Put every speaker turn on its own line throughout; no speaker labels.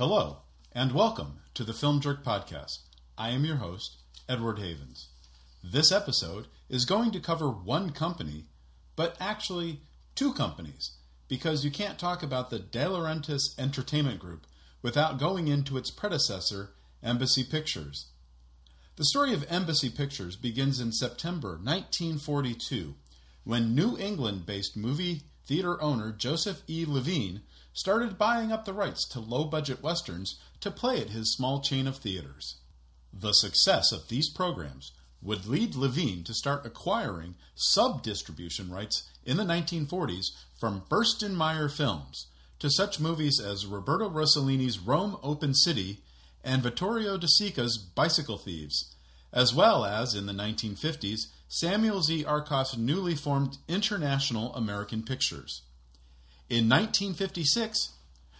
Hello, and welcome to the Film Jerk Podcast. I am your host, Edward Havens. This episode is going to cover one company, but actually two companies, because you can't talk about the De Laurentiis Entertainment Group without going into its predecessor, Embassy Pictures. The story of Embassy Pictures begins in September 1942 when New England based movie theater owner Joseph E. Levine started buying up the rights to low budget westerns to play at his small chain of theaters. The success of these programs would lead Levine to start acquiring sub distribution rights in the 1940s from Burstyn Mayer Films to such movies as Roberto Rossellini's Rome Open City and Vittorio De Sica's Bicycle Thieves, as well as, in the 1950s, Samuel Z. Arkoff's newly formed International American Pictures. In 1956,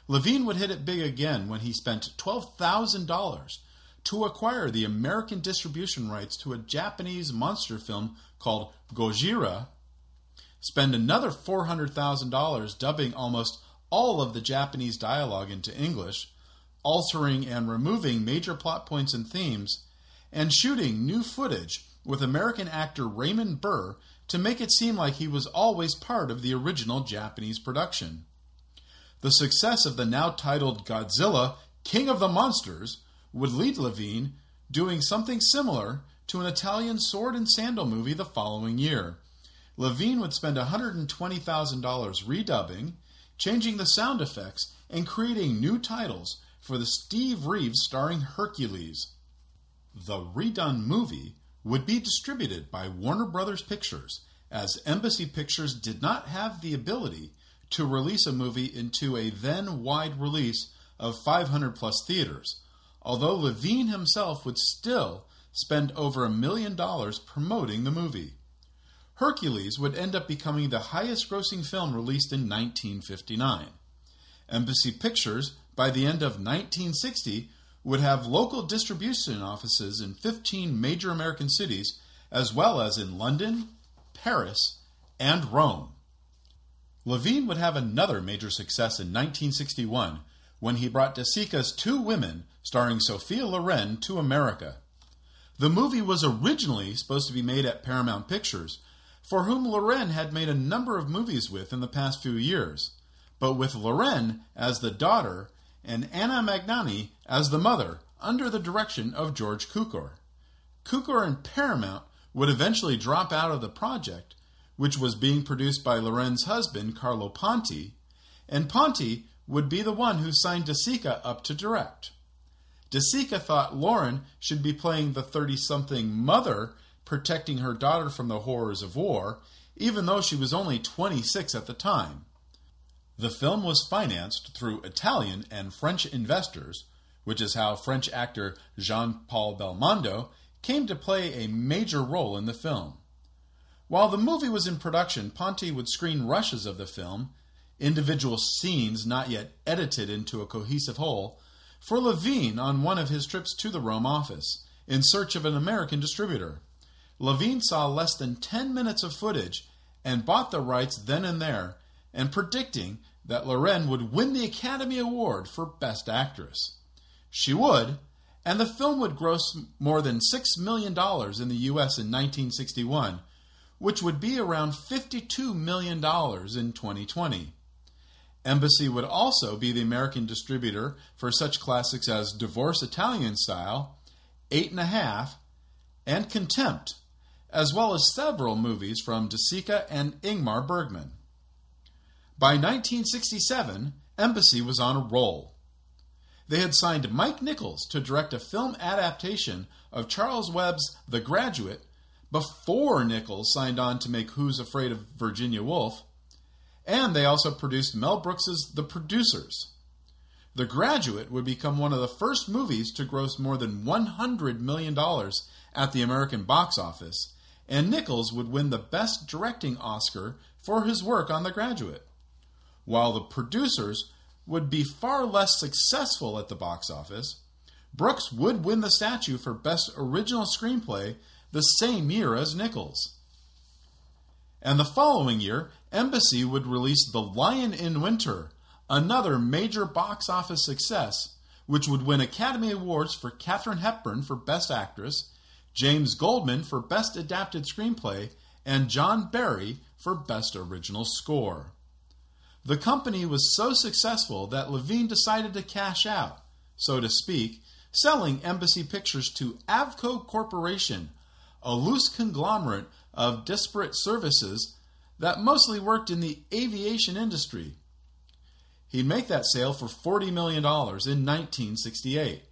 Levine would hit it big again when he spent $12,000 to acquire the American distribution rights to a Japanese monster film called Gojira, spend another $400,000 dubbing almost all of the Japanese dialogue into English, altering and removing major plot points and themes, and shooting new footage with American actor Raymond Burr to make it seem like he was always part of the original Japanese production. The success of the now titled Godzilla King of the Monsters would lead Levine doing something similar to an Italian sword and sandal movie the following year. Levine would spend $120,000 redubbing, changing the sound effects, and creating new titles for the Steve Reeves starring Hercules. The redone movie would be distributed by Warner Brothers Pictures, as Embassy Pictures did not have the ability to release a movie into a then wide release of 500 plus theaters, although Levine himself would still spend over a million dollars promoting the movie. Hercules would end up becoming the highest grossing film released in 1959. Embassy Pictures, by the end of 1960, would have local distribution offices in 15 major American cities, as well as in London, Paris, and Rome. Levine would have another major success in 1961 when he brought De Sica's Two Women, starring Sophia Loren, to America. The movie was originally supposed to be made at Paramount Pictures, for whom Loren had made a number of movies with in the past few years, but with Loren as the daughter and Anna Magnani as the mother, under the direction of George Cukor. Cukor and Paramount would eventually drop out of the project, which was being produced by Loren's husband, Carlo Ponti, and Ponti would be the one who signed De Sica up to direct. De Sica thought Loren should be playing the 30 something mother protecting her daughter from the horrors of war, even though she was only 26 at the time. The film was financed through Italian and French investors, which is how French actor Jean Paul Belmondo came to play a major role in the film. While the movie was in production, Ponti would screen rushes of the film, individual scenes not yet edited into a cohesive whole, for Levine on one of his trips to the Rome office in search of an American distributor. Levine saw less than 10 minutes of footage and bought the rights then and there, and predicting that Loren would win the Academy Award for Best Actress. She would, and the film would gross more than $6 million in the U.S. in 1961, which would be around $52 million in 2020. Embassy would also be the American distributor for such classics as Divorce Italian Style, Eight and a Half, and Contempt, as well as several movies from De Sica and Ingmar Bergman. By 1967, Embassy was on a roll. They had signed Mike Nichols to direct a film adaptation of Charles Webb's The Graduate before Nichols signed on to make Who's Afraid of Virginia Woolf, and they also produced Mel Brooks's The Producers. The Graduate would become one of the first movies to gross more than $100 million at the American box office, and Nichols would win the Best Directing Oscar for his work on The Graduate while the producers would be far less successful at the box office, Brooks would win the statue for Best Original Screenplay the same year as Nichols. And the following year, Embassy would release The Lion in Winter, another major box office success, which would win Academy Awards for Katharine Hepburn for Best Actress, James Goldman for Best Adapted Screenplay, and John Barry for Best Original Score. The company was so successful that Levine decided to cash out, so to speak, selling Embassy Pictures to Avco Corporation, a loose conglomerate of disparate services that mostly worked in the aviation industry. He'd make that sale for $40 million in 1968.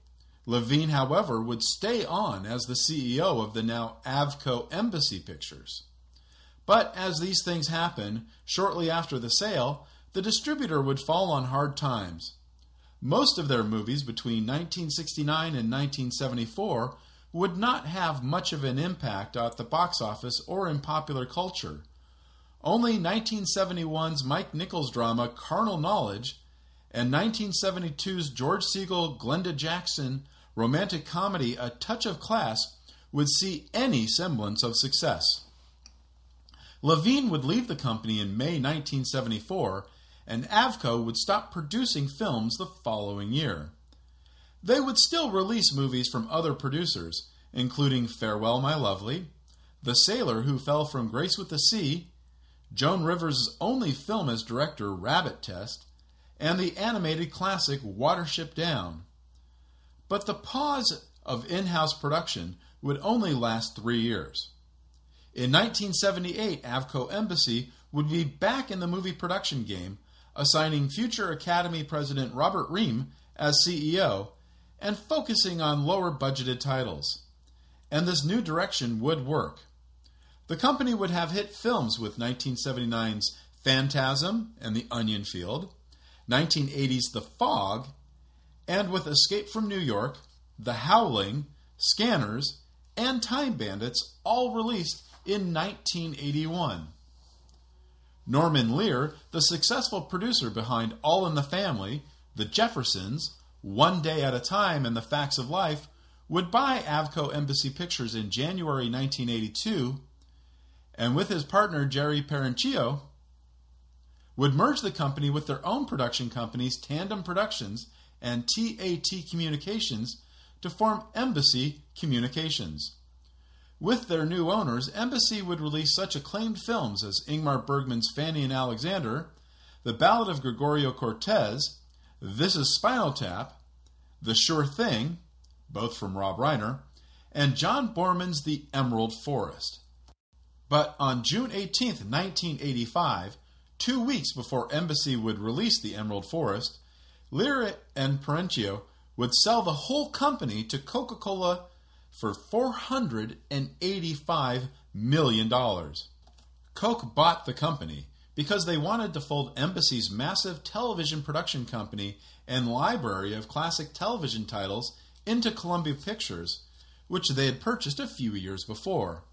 Levine, however, would stay on as the CEO of the now Avco Embassy Pictures. But as these things happen, shortly after the sale, the distributor would fall on hard times. Most of their movies between 1969 and 1974 would not have much of an impact at the box office or in popular culture. Only 1971's Mike Nichols drama Carnal Knowledge and 1972's George Segal Glenda Jackson romantic comedy A Touch of Class would see any semblance of success. Levine would leave the company in May 1974, and Avco would stop producing films the following year. They would still release movies from other producers, including Farewell, My Lovely, The Sailor Who Fell from Grace with the Sea, Joan Rivers' only film as director, Rabbit Test, and the animated classic Watership Down. But the pause of in house production would only last three years. In 1978, Avco Embassy would be back in the movie production game, assigning future Academy President Robert Ream as CEO and focusing on lower budgeted titles. And this new direction would work. The company would have hit films with 1979's Phantasm and The Onion Field, 1980's The Fog, and with Escape from New York, The Howling, Scanners, and Time Bandits all released in 1981. Norman Lear, the successful producer behind All in the Family, The Jeffersons, One Day at a Time, and The Facts of Life, would buy Avco Embassy Pictures in January 1982 and with his partner Jerry Perenchio, would merge the company with their own production companies, Tandem Productions and TAT Communications, to form Embassy Communications. With their new owners, Embassy would release such acclaimed films as Ingmar Bergman's Fanny and Alexander, The Ballad of Gregorio Cortez, This is Spinal Tap, The Sure Thing, both from Rob Reiner, and John Boorman's The Emerald Forest. But on June 18, 1985, two weeks before Embassy would release The Emerald Forest, Lear and Perenchio would sell the whole company to Coca Cola for $485 million. Coke bought the company because they wanted to fold Embassy's massive television production company and library of classic television titles into Columbia Pictures, which they had purchased a few years before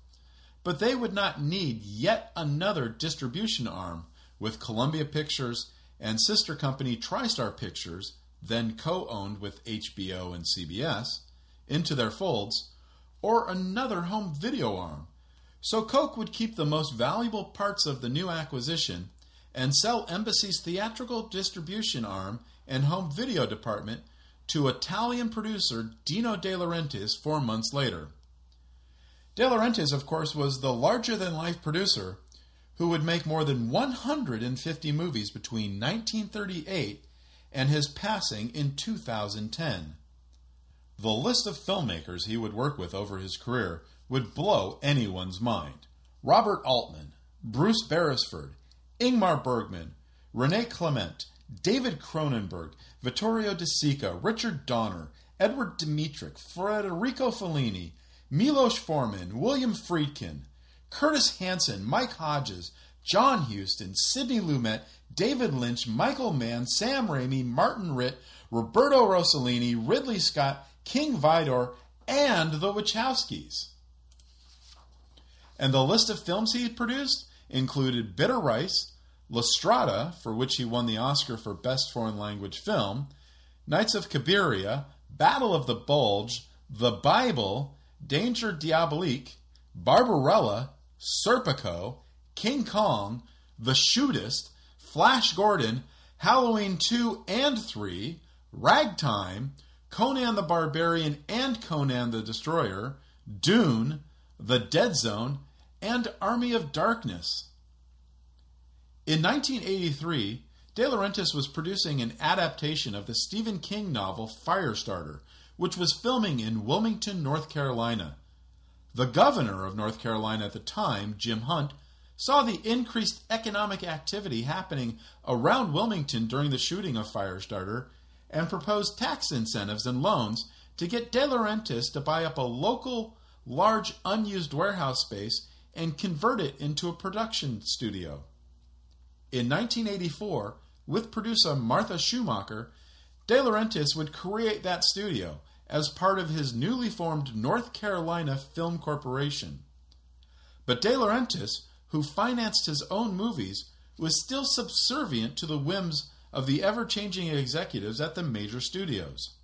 but they would not need yet another distribution arm with Columbia Pictures and sister company TriStar Pictures, then co owned with HBO and CBS, into their folds, or another home video arm. So Coke would keep the most valuable parts of the new acquisition and sell Embassy's theatrical distribution arm and home video department to Italian producer Dino De Laurentiis four months later. De Laurentiis, of course, was the larger than life producer who would make more than 150 movies between 1938 and his passing in 2010. The list of filmmakers he would work with over his career would blow anyone's mind. Robert Altman, Bruce Beresford, Ingmar Bergman, Rene Clement, David Cronenberg, Vittorio De Sica, Richard Donner, Edward Dmytryk, Federico Fellini, Milos Forman, William Friedkin, Curtis Hanson, Mike Hodges, John Huston, Sidney Lumet, David Lynch, Michael Mann, Sam Raimi, Martin Ritt, Roberto Rossellini, Ridley Scott, King Vidor, and the Wachowskis. And the list of films he produced included Bitter Rice, La Strada, for which he won the Oscar for Best Foreign Language Film, Nights of Cabiria, Battle of the Bulge, The Bible, Danger Diabolik, Barbarella, Serpico, King Kong, The Shootist, Flash Gordon, Halloween 2 and 3, Ragtime, Conan the Barbarian and Conan the Destroyer, Dune, The Dead Zone, and Army of Darkness. In 1983, De Laurentiis was producing an adaptation of the Stephen King novel Firestarter, which was filming in Wilmington, North Carolina. The governor of North Carolina at the time, Jim Hunt, saw the increased economic activity happening around Wilmington during the shooting of Firestarter and proposed tax incentives and loans to get De Laurentiis to buy up a local, large, unused warehouse space and convert it into a production studio. In 1984, with producer Martha Schumacher, De Laurentiis would create that studio as part of his newly formed North Carolina Film Corporation. But De Laurentiis, who financed his own movies, was still subservient to the whims of the ever changing executives at the major studios.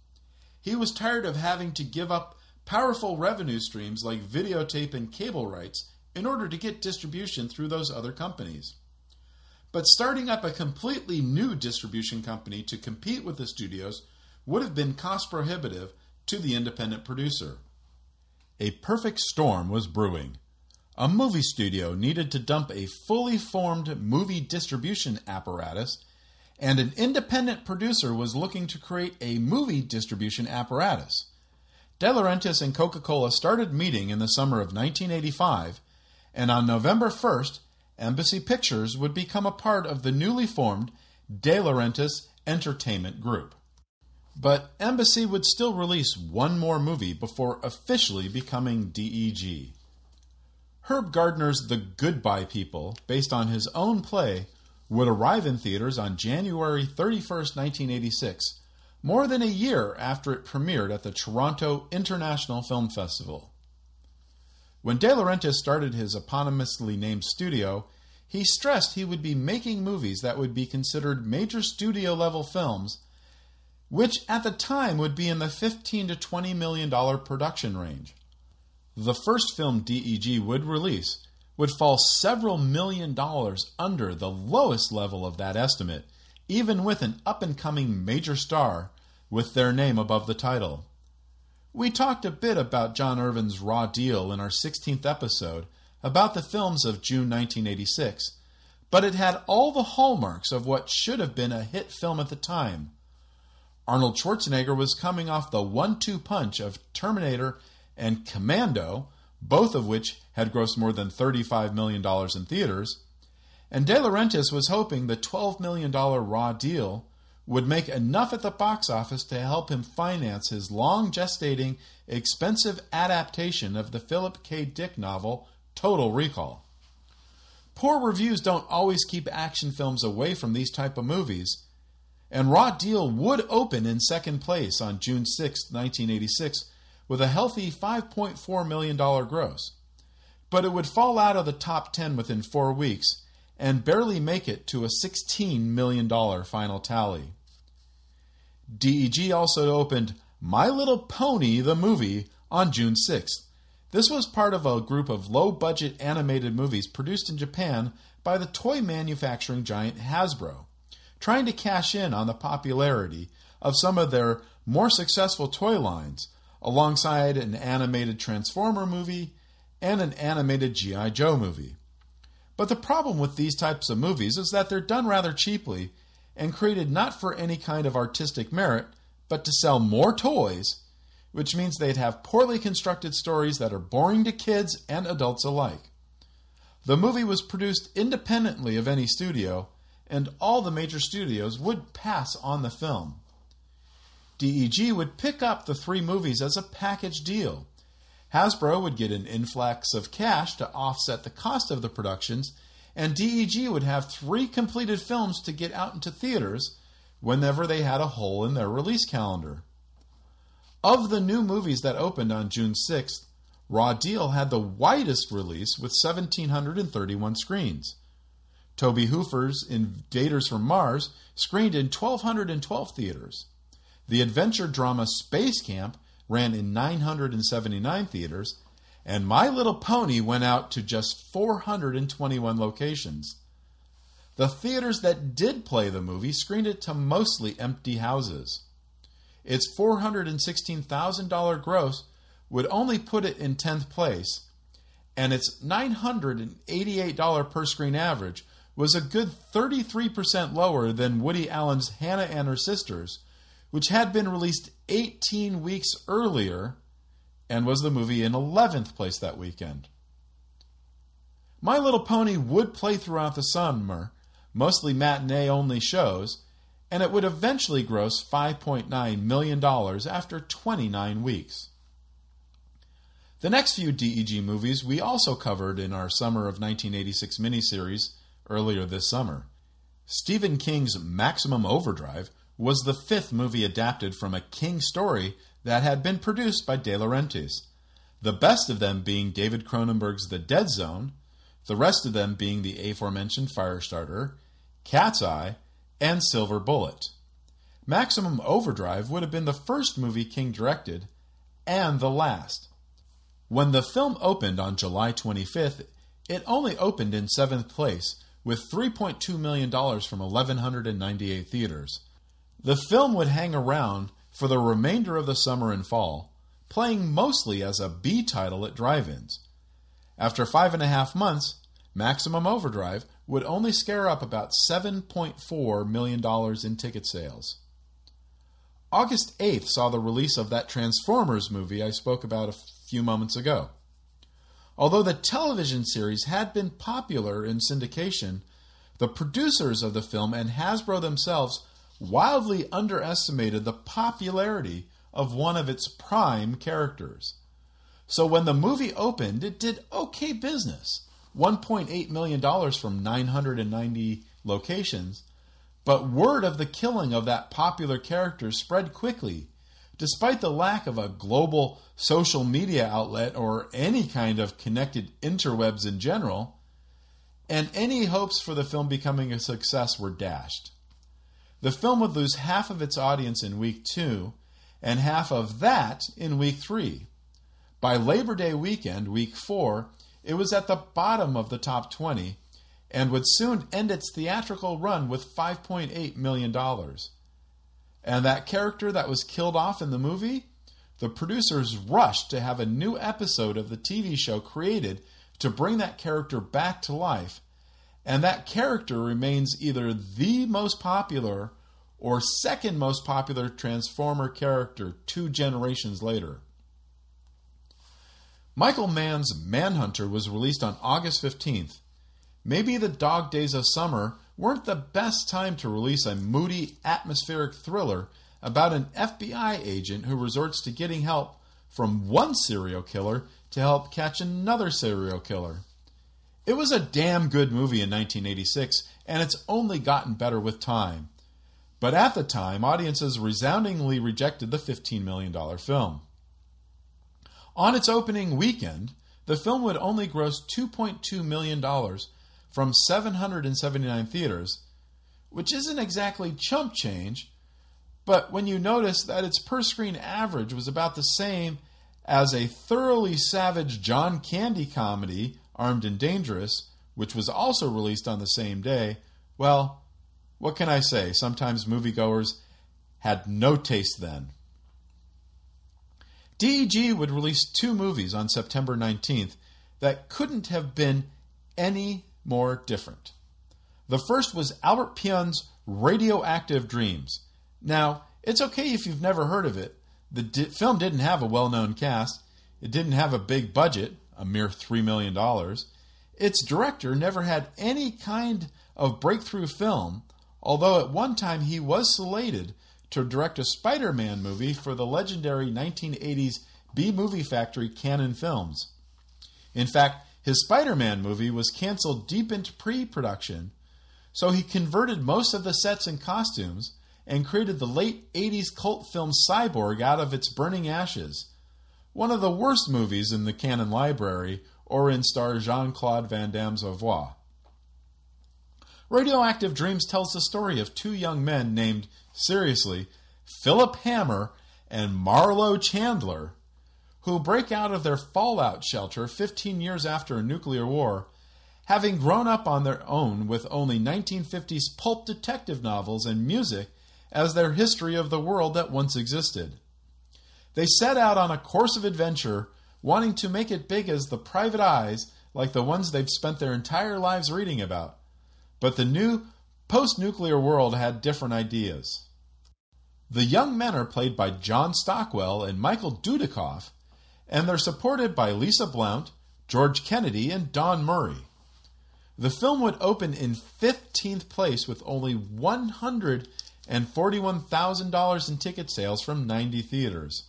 He was tired of having to give up powerful revenue streams like videotape and cable rights in order to get distribution through those other companies. But starting up a completely new distribution company to compete with the studios would have been cost prohibitive to the independent producer. A perfect storm was brewing. A movie studio needed to dump a fully formed movie distribution apparatus, and an independent producer was looking to create a movie distribution apparatus. De Laurentiis and Coca Cola started meeting in the summer of 1985, and on November 1st, Embassy Pictures would become a part of the newly formed De Laurentiis Entertainment Group. But Embassy would still release one more movie before officially becoming DEG. Herb Gardner's The Goodbye People, based on his own play, would arrive in theaters on January 31, 1986, more than a year after it premiered at the Toronto International Film Festival. When De Laurentiis started his eponymously named studio, he stressed he would be making movies that would be considered major studio level films, which at the time would be in the 15 to 20 million dollar production range. The first film DEG would release would fall several million dollars under the lowest level of that estimate, even with an up and coming major star with their name above the title. We talked a bit about John Irvin's Raw Deal in our 16th episode about the films of June 1986, but it had all the hallmarks of what should have been a hit film at the time. Arnold Schwarzenegger was coming off the one two punch of Terminator and Commando, both of which had grossed more than $35 million in theaters, and De Laurentiis was hoping the $12 million Raw Deal would make enough at the box office to help him finance his long gestating, expensive adaptation of the Philip K. Dick novel Total Recall. Poor reviews don't always keep action films away from these type of movies, and Raw Deal would open in second place on June 6, 1986, with a healthy $5.4 million gross. But it would fall out of the top 10 within four weeks and barely make it to a $16 million final tally. DEG also opened My Little Pony the movie on June 6th. This was part of a group of low budget animated movies produced in Japan by the toy manufacturing giant Hasbro, trying to cash in on the popularity of some of their more successful toy lines, alongside an animated Transformer movie and an animated G.I. Joe movie. But the problem with these types of movies is that they're done rather cheaply and created not for any kind of artistic merit, but to sell more toys, which means they'd have poorly constructed stories that are boring to kids and adults alike. The movie was produced independently of any studio, and all the major studios would pass on the film. DEG would pick up the three movies as a package deal. Hasbro would get an influx of cash to offset the cost of the productions and DEG would have three completed films to get out into theaters whenever they had a hole in their release calendar. Of the new movies that opened on June 6th, Raw Deal had the widest release with 1,731 screens. Tobe Hooper's Invaders from Mars screened in 1,212 theaters. The adventure drama Space Camp ran in 979 theaters, and My Little Pony went out to just 421 locations. The theaters that did play the movie screened it to mostly empty houses. its $416,000 gross would only put it in 10th place, and its $988 per screen average was a good 33% lower than Woody Allen's Hannah and Her Sisters, which had been released 18 weeks earlier and was the movie in 11th place that weekend. My Little Pony would play throughout the summer, mostly matinee only shows, and it would eventually gross $5.9 million after 29 weeks. The next few DEG movies we also covered in our Summer of 1986 miniseries earlier this summer. Stephen King's Maximum Overdrive was the fifth movie adapted from a King story that had been produced by De Laurentiis, the best of them being David Cronenberg's The Dead Zone, the rest of them being the aforementioned Firestarter, Cat's Eye, and Silver Bullet. Maximum Overdrive would have been the first movie King directed, and the last. When the film opened on July 25th, it only opened in seventh place, with $3.2 million from 1,198 theaters. The film would hang around for the remainder of the summer and fall, playing mostly as a B title at drive ins. After five and a half months, Maximum Overdrive would only scare up about $7.4 million in ticket sales. August 8th saw the release of that Transformers movie I spoke about a few moments ago. Although the television series had been popular in syndication, the producers of the film and Hasbro themselves wildly underestimated the popularity of one of its prime characters. So when the movie opened, it did okay business $1.8 million from 990 locations. But word of the killing of that popular character spread quickly, despite the lack of a global social media outlet or any kind of connected interwebs in general, and any hopes for the film becoming a success were dashed. The film would lose half of its audience in week two and half of that in week three. By Labor Day weekend, week four, it was at the bottom of the top 20 and would soon end its theatrical run with $5.8 million. And that character that was killed off in the movie? The producers rushed to have a new episode of the TV show created to bring that character back to life. And that character remains either the most popular or second most popular Transformer character two generations later. Michael Mann's Manhunter was released on August 15th. Maybe the dog days of summer weren't the best time to release a moody, atmospheric thriller about an FBI agent who resorts to getting help from one serial killer to help catch another serial killer. It was a damn good movie in 1986, and it's only gotten better with time. But at the time, audiences resoundingly rejected the $15 million film. On its opening weekend, the film would only gross $2.2 million from 779 theaters, which isn't exactly chump change, but when you notice that its per screen average was about the same as a thoroughly savage John Candy comedy, Armed and Dangerous, which was also released on the same day, well, what can I say? Sometimes moviegoers had no taste then. DEG would release two movies on September 19th that couldn't have been any more different. The first was Albert Pyun's Radioactive Dreams. Now, it's okay if you've never heard of it. The di- film didn't have a well known cast, it didn't have a big budget, a mere $3 million. Its director never had any kind of breakthrough film, although at one time he was slated to direct a Spider Man movie for the legendary 1980s B Movie Factory Cannon Films. In fact, his Spider Man movie was canceled deep into pre production, so he converted most of the sets and costumes and created the late 80s cult film Cyborg out of its burning ashes. One of the worst movies in the Cannon library, or in star Jean Claude Van Damme's oeuvre. Radioactive Dreams tells the story of two young men named, seriously, Philip Hammer and Marlowe Chandler, who break out of their fallout shelter 15 years after a nuclear war, having grown up on their own with only 1950s pulp detective novels and music as their history of the world that once existed. They set out on a course of adventure, wanting to make it big as the private eyes like the ones they've spent their entire lives reading about. But the new post nuclear world had different ideas. The young men are played by John Stockwell and Michael Dudikoff, and they're supported by Lisa Blount, George Kennedy, and Don Murray. The film would open in 15th place with only $141,000 in ticket sales from 90 theaters.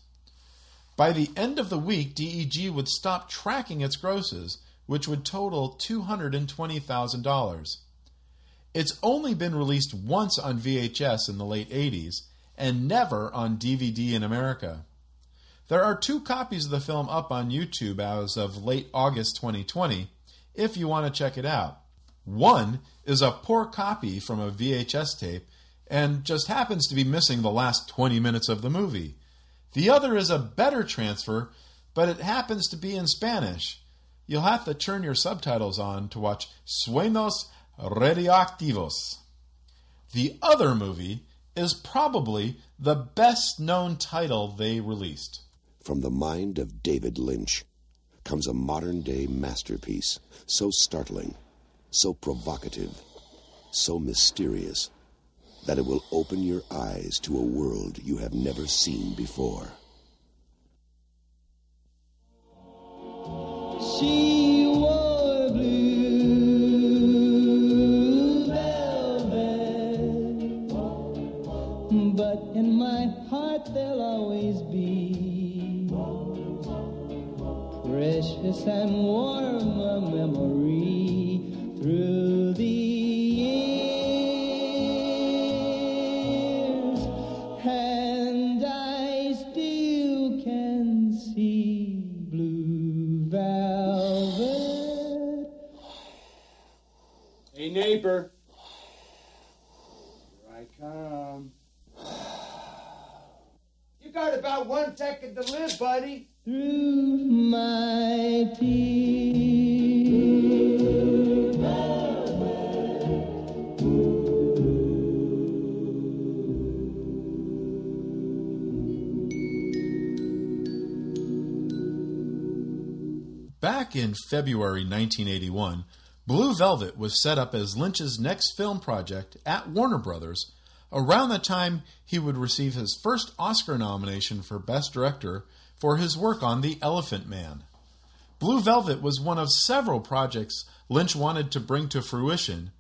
By the end of the week, DEG would stop tracking its grosses, which would total $220,000. It's only been released once on VHS in the late 80s and never on DVD in America. There are two copies of the film up on YouTube as of late August 2020 if you want to check it out. One is a poor copy from a VHS tape and just happens to be missing the last 20 minutes of the movie. The other is a better transfer, but it happens to be in Spanish. You'll have to turn your subtitles on to watch Sueños Radioactivos. The other movie is probably the best known title they released.
From the mind of David Lynch comes a modern day masterpiece, so startling, so provocative, so mysterious, that it will open your eyes to a world you have never seen before.
She wore blue velvet, but in my heart there'll always be precious and warm a memory through
got one second to live, buddy.
through my tears.
Back in February 1981, Blue Velvet was set up as Lynch's next film project at Warner Brothers around the time he would receive his first Oscar nomination for Best Director for his work on The Elephant Man. Blue Velvet was one of several projects Lynch wanted to bring to fruition,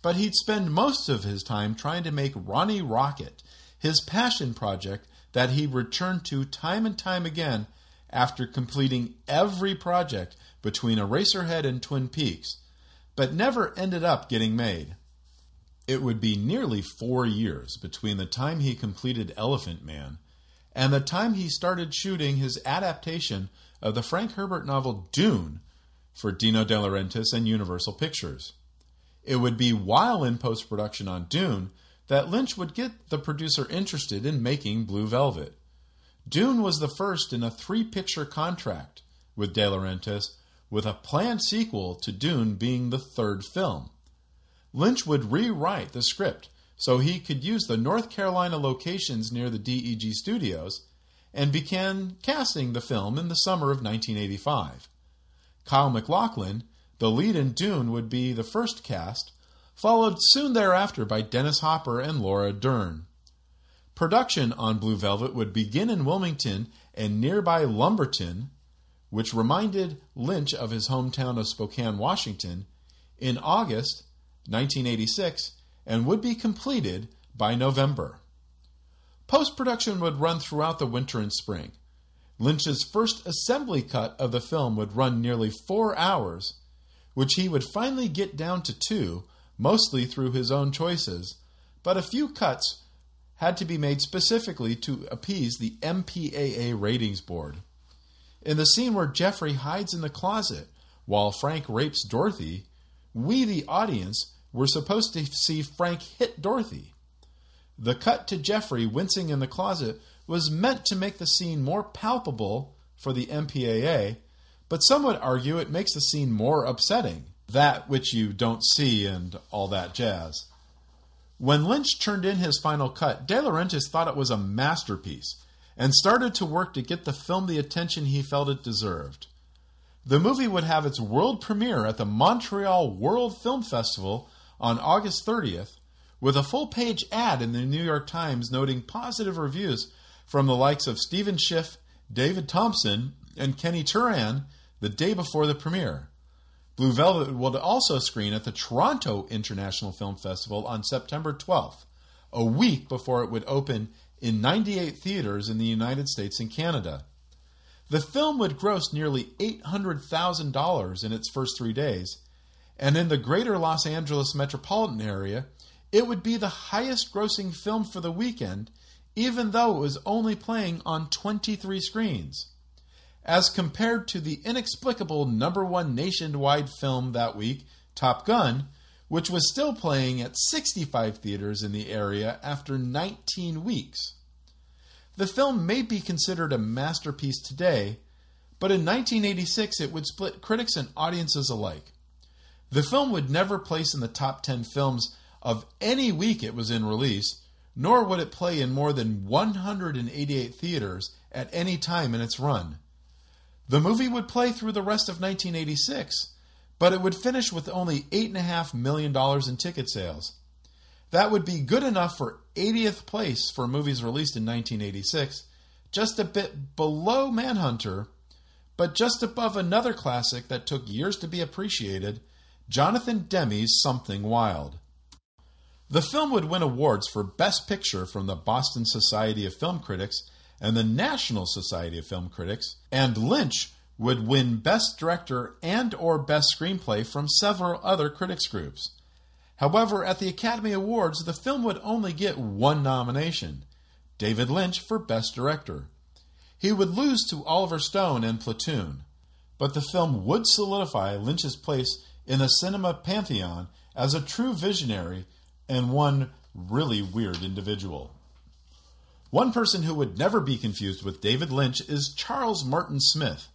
but he'd spend most of his time trying to make Ronnie Rocket, his passion project that he returned to time and time again after completing every project between Eraserhead and Twin Peaks, but never ended up getting made. It would be nearly four years between the time he completed Elephant Man and the time he started shooting his adaptation of the Frank Herbert novel Dune for Dino De Laurentiis and Universal Pictures. It would be while in post production on Dune that Lynch would get the producer interested in making Blue Velvet. Dune was the first in a three picture contract with De Laurentiis, with a planned sequel to Dune being the third film. Lynch would rewrite the script so he could use the North Carolina locations near the DEG studios and began casting the film in the summer of 1985. Kyle MacLachlan, the lead in Dune, would be the first cast, followed soon thereafter by Dennis Hopper and Laura Dern. Production on Blue Velvet would begin in Wilmington and nearby Lumberton, which reminded Lynch of his hometown of Spokane, Washington, in August 1986 and would be completed by November. Post production would run throughout the winter and spring. Lynch's first assembly cut of the film would run nearly four hours, which he would finally get down to two, mostly through his own choices, but a few cuts had to be made specifically to appease the MPAA ratings board. In the scene where Jeffrey hides in the closet while Frank rapes Dorothy, we, the audience, were supposed to see Frank hit Dorothy. The cut to Jeffrey wincing in the closet was meant to make the scene more palpable for the MPAA, but some would argue it makes the scene more upsetting, that which you don't see and all that jazz. When Lynch turned in his final cut, De Laurentiis thought it was a masterpiece and started to work to get the film the attention he felt it deserved. The movie would have its world premiere at the Montreal World Film Festival on August 30th, with a full page ad in the New York Times noting positive reviews from the likes of Stephen Schiff, David Thomson, and Kenny Turan the day before the premiere. Blue Velvet would also screen at the Toronto International Film Festival on September 12th, a week before it would open in 98 theaters in the United States and Canada. The film would gross nearly $800,000 in its first three days, and in the greater Los Angeles metropolitan area, it would be the highest grossing film for the weekend, even though it was only playing on 23 screens. As compared to the inexplicable number one nationwide film that week, Top Gun, which was still playing at 65 theaters in the area after 19 weeks. The film may be considered a masterpiece today, but in 1986 it would split critics and audiences alike. The film would never place in the top 10 films of any week it was in release, nor would it play in more than 188 theaters at any time in its run. The movie would play through the rest of 1986, but it would finish with only $8.5 million in ticket sales. That would be good enough for 80th place for movies released in 1986, just a bit below Manhunter, but just above another classic that took years to be appreciated Jonathan Demme's Something Wild. The film would win awards for Best Picture from the Boston Society of Film Critics and the National Society of Film Critics, and Lynch would win Best Director and or Best Screenplay from several other critics groups. However, at the Academy Awards, the film would only get one nomination David Lynch for Best Director. He would lose to Oliver Stone and Platoon, but the film would solidify Lynch's place in the cinema pantheon as a true visionary and one really weird individual. One person who would never be confused with David Lynch is Charles Martin Smith.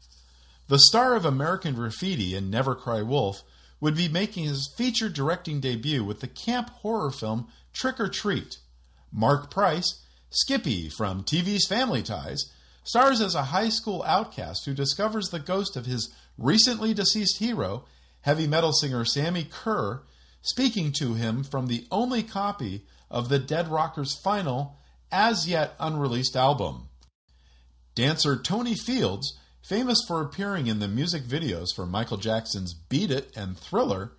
The star of American Graffiti and Never Cry Wolf would be making his feature directing debut with the camp horror film Trick or Treat. Mark Price, Skippy from TV's Family Ties, stars as a high school outcast who discovers the ghost of his recently deceased hero, heavy metal singer Sammi Curr speaking to him from the only copy of the Dead Rockers' final, as yet unreleased album. Dancer Tony Fields, famous for appearing in the music videos for Michael Jackson's Beat It and Thriller,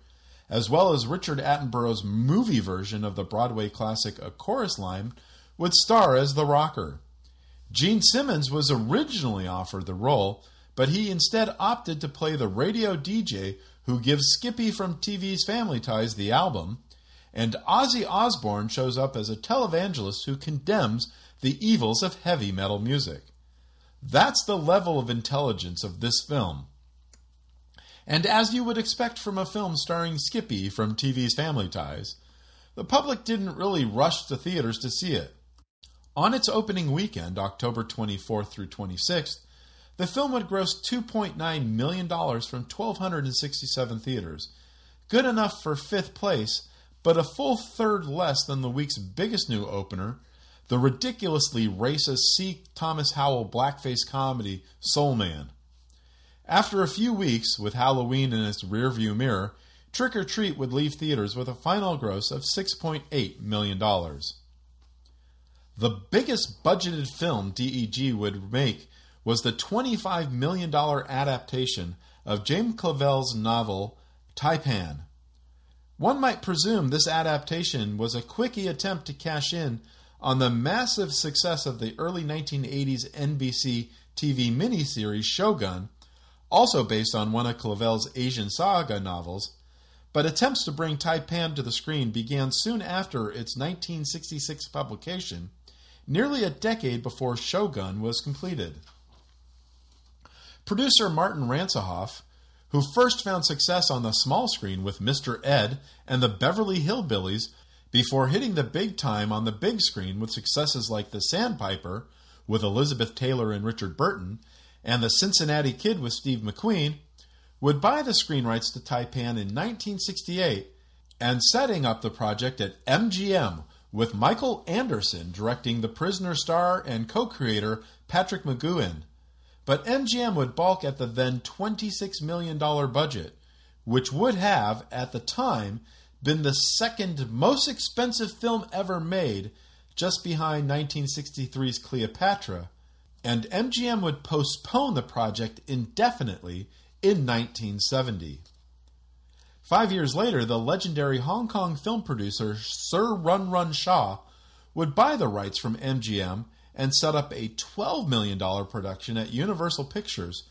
as well as Richard Attenborough's movie version of the Broadway classic A Chorus Line, would star as the rocker. Gene Simmons was originally offered the role, but he instead opted to play the radio DJ who gives Skippy from TV's Family Ties the album, and Ozzy Osbourne shows up as a televangelist who condemns the evils of heavy metal music. That's the level of intelligence of this film. And as you would expect from a film starring Skippy from TV's Family Ties, the public didn't really rush to theaters to see it. On its opening weekend, October 24th through 26th, the film would gross $2.9 million from 1,267 theaters. Good enough for fifth place, but a full third less than the week's biggest new opener, the ridiculously racist C. Thomas Howell blackface comedy Soul Man. After a few weeks, with Halloween in its rearview mirror, Trick or Treat would leave theaters with a final gross of $6.8 million. The biggest budgeted film DEG would make was the $25 million adaptation of James Clavell's novel Tai-Pan. One might presume this adaptation was a quickie attempt to cash in on the massive success of the early 1980s NBC TV miniseries Shogun, also based on one of Clavell's Asian saga novels, but attempts to bring Tai-Pan to the screen began soon after its 1966 publication, nearly a decade before Shogun was completed. Producer Martin Ransohoff, who first found success on the small screen with Mr. Ed and the Beverly Hillbillies before hitting the big time on the big screen with successes like The Sandpiper with Elizabeth Taylor and Richard Burton and The Cincinnati Kid with Steve McQueen, would buy the screen rights to Tai-Pan in 1968 and setting up the project at MGM with Michael Anderson directing The Prisoner star and co creator Patrick McGoohan. But MGM would balk at the then $26 million budget, which would have, at the time, been the second most expensive film ever made, just behind 1963's Cleopatra, and MGM would postpone the project indefinitely in 1970. Five years later, the legendary Hong Kong film producer Sir Run Run Shaw would buy the rights from MGM and set up a $12 million production at Universal Pictures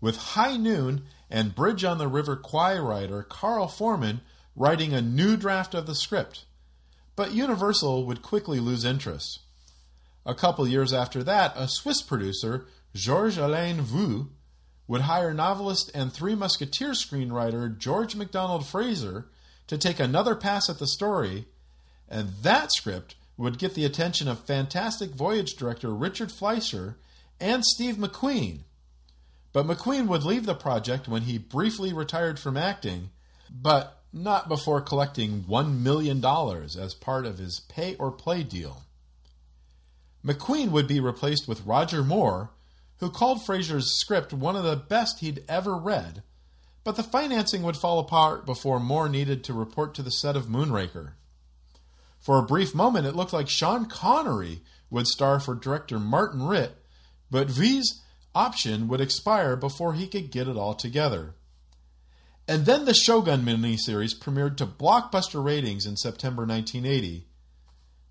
with High Noon and Bridge on the River Kwai writer Carl Foreman writing a new draft of the script. But Universal would quickly lose interest. A couple years after that, a Swiss producer, Georges Alain Vaux, would hire novelist and Three Musketeers screenwriter George MacDonald Fraser to take another pass at the story, and that script would get the attention of Fantastic Voyage director Richard Fleischer and Steve McQueen. But McQueen would leave the project when he briefly retired from acting, but not before collecting $1 million as part of his pay or play deal. McQueen would be replaced with Roger Moore, who called Fraser's script one of the best he'd ever read, but the financing would fall apart before Moore needed to report to the set of Moonraker. For a brief moment, it looked like Sean Connery would star for director Martin Ritt, but V's option would expire before he could get it all together. And then the Shogun miniseries premiered to blockbuster ratings in September 1980.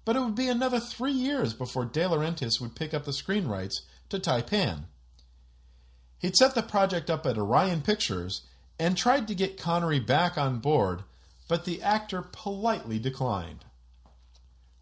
But it would be another three years before De Laurentiis would pick up the screen rights to Tai-Pan. He'd set the project up at Orion Pictures and tried to get Connery back on board, but the actor politely declined.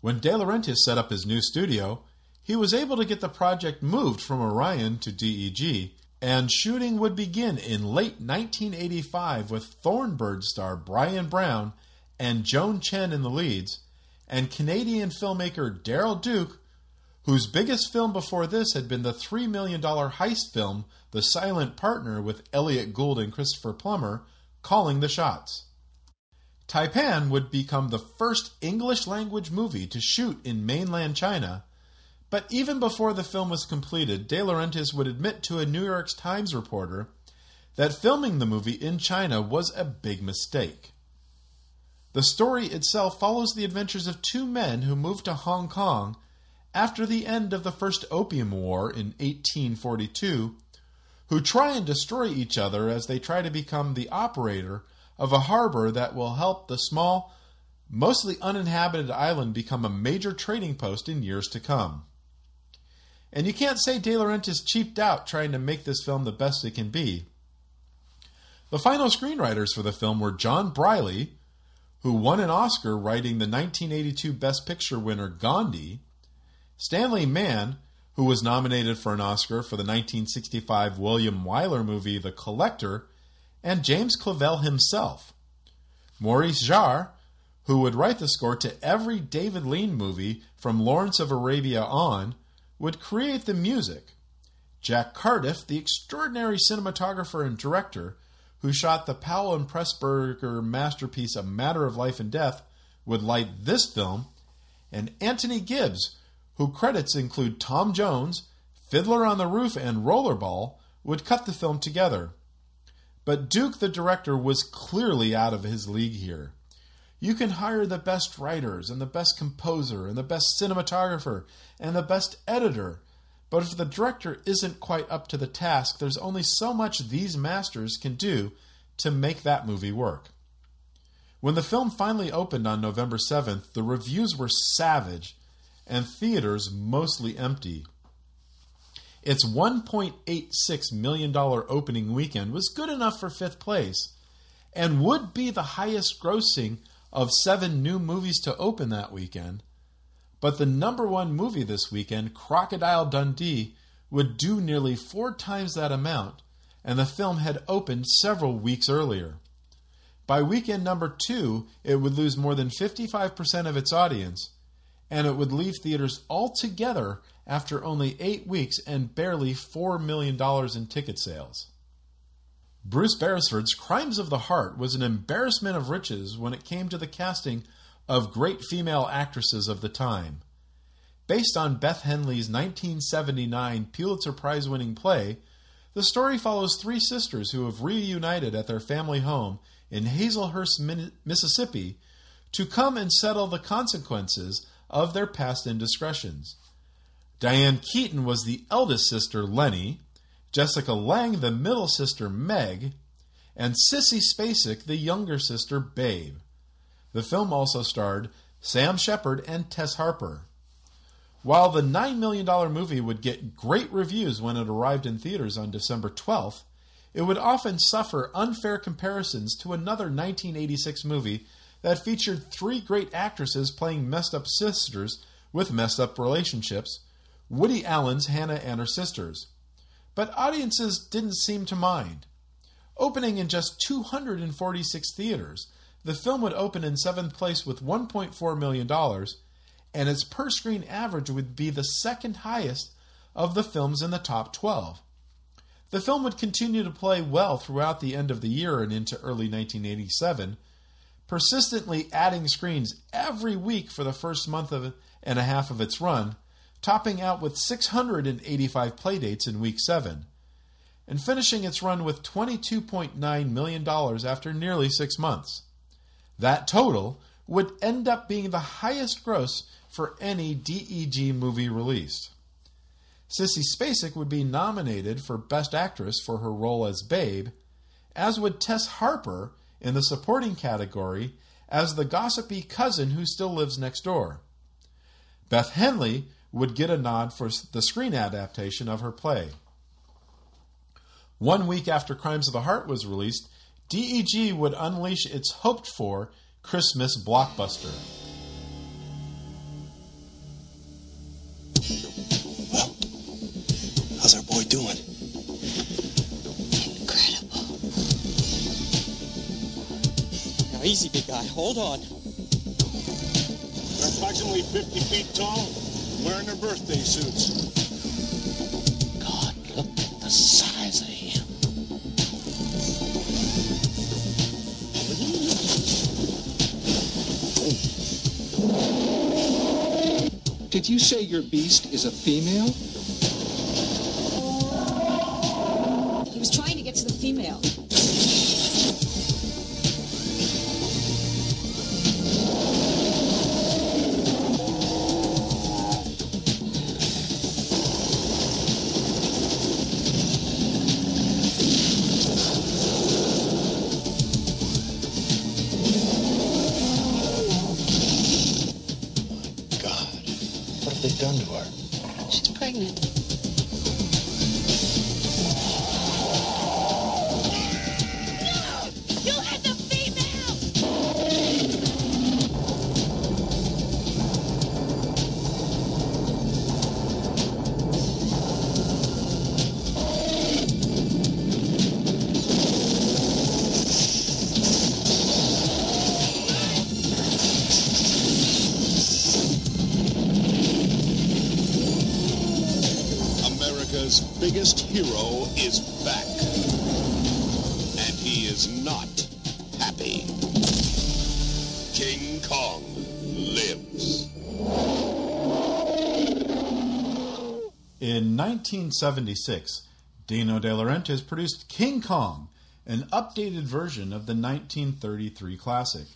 When De Laurentiis set up his new studio, he was able to get the project moved from Orion to DEG, and shooting would begin in late 1985 with Thornbird star Bryan Brown and Joan Chen in the leads, and Canadian filmmaker Daryl Duke, whose biggest film before this had been the $3 million heist film The Silent Partner with Elliott Gould and Christopher Plummer, calling the shots. Tai-Pan would become the first English language movie to shoot in mainland China, but even before the film was completed, De Laurentiis would admit to a New York Times reporter that filming the movie in China was a big mistake. The story itself follows the adventures of two men who moved to Hong Kong after the end of the First Opium War in 1842, who try and destroy each other as they try to become the operator of a harbor that will help the small, mostly uninhabited island become a major trading post in years to come. And you can't say De Laurentiis cheaped out trying to make this film the best it can be. The final screenwriters for the film were John Briley, who won an Oscar writing the 1982 Best Picture winner Gandhi, Stanley Mann, who was nominated for an Oscar for the 1965 William Wyler movie The Collector, and James Clavell himself. Maurice Jarre, who would write the score to every David Lean movie from Lawrence of Arabia on, would create the music. Jack Cardiff, the extraordinary cinematographer and director who shot the Powell and Pressburger masterpiece A Matter of Life and Death, would light this film, and Anthony Gibbs, who credits include Tom Jones, Fiddler on the Roof, and Rollerball, would cut the film together. But Duke, the director, was clearly out of his league here. You can hire the best writers, and the best composer, and the best cinematographer, and the best editor. But if the director isn't quite up to the task, there's only so much these masters can do to make that movie work. When the film finally opened on November 7th, the reviews were savage and theaters mostly empty. Its $1.86 million opening weekend was good enough for fifth place and would be the highest grossing of seven new movies to open that weekend. But the number one movie this weekend, Crocodile Dundee, would do nearly four times that amount, and the film had opened several weeks earlier. By weekend number two, it would lose more than 55% of its audience, and it would leave theaters altogether after only eight weeks and barely $4 million in ticket sales. Bruce Beresford's Crimes of the Heart was an embarrassment of riches when it came to the casting of great female actresses of the time. Based on Beth Henley's 1979 Pulitzer Prize winning play, the story follows three sisters who have reunited at their family home in Hazlehurst, Mississippi, to come and settle the consequences of their past indiscretions. Diane Keaton was the eldest sister, Lenny, Jessica Lange, the middle sister, Meg, and Sissy Spacek, the younger sister, Babe. The film also starred Sam Shepard and Tess Harper. While the $9 million movie would get great reviews when it arrived in theaters on December 12th, it would often suffer unfair comparisons to another 1986 movie that featured three great actresses playing messed up sisters with messed up relationships Woody Allen's Hannah and her sisters. But audiences didn't seem to mind. Opening in just 246 theaters, the film would open in seventh place with $1.4 million, and its per screen average would be the second highest of the films in the top 12. The film would continue to play well throughout the end of the year and into early 1987, persistently adding screens every week for the first month of, and a half of its run, topping out with 685 playdates in week 7, and finishing its run with $22.9 million after nearly six months. That total would end up being the highest gross for any DEG movie released. Sissy Spacek would be nominated for Best Actress for her role as Babe, as would Tess Harper in the supporting category as the gossipy cousin who still lives next door. Beth Henley would get a nod for the screen adaptation of her play. One week after Crimes of the Heart was released, DEG would unleash its hoped for Christmas blockbuster.
Well, how's our boy doing?
Incredible.
Now, easy, big guy. Hold on.
They're approximately 50 feet tall, wearing their birthday suits.
God, look at the size of him.
Did you say your beast is a female?
1976, Dino De Laurentiis produced King Kong, an updated version of the 1933 classic.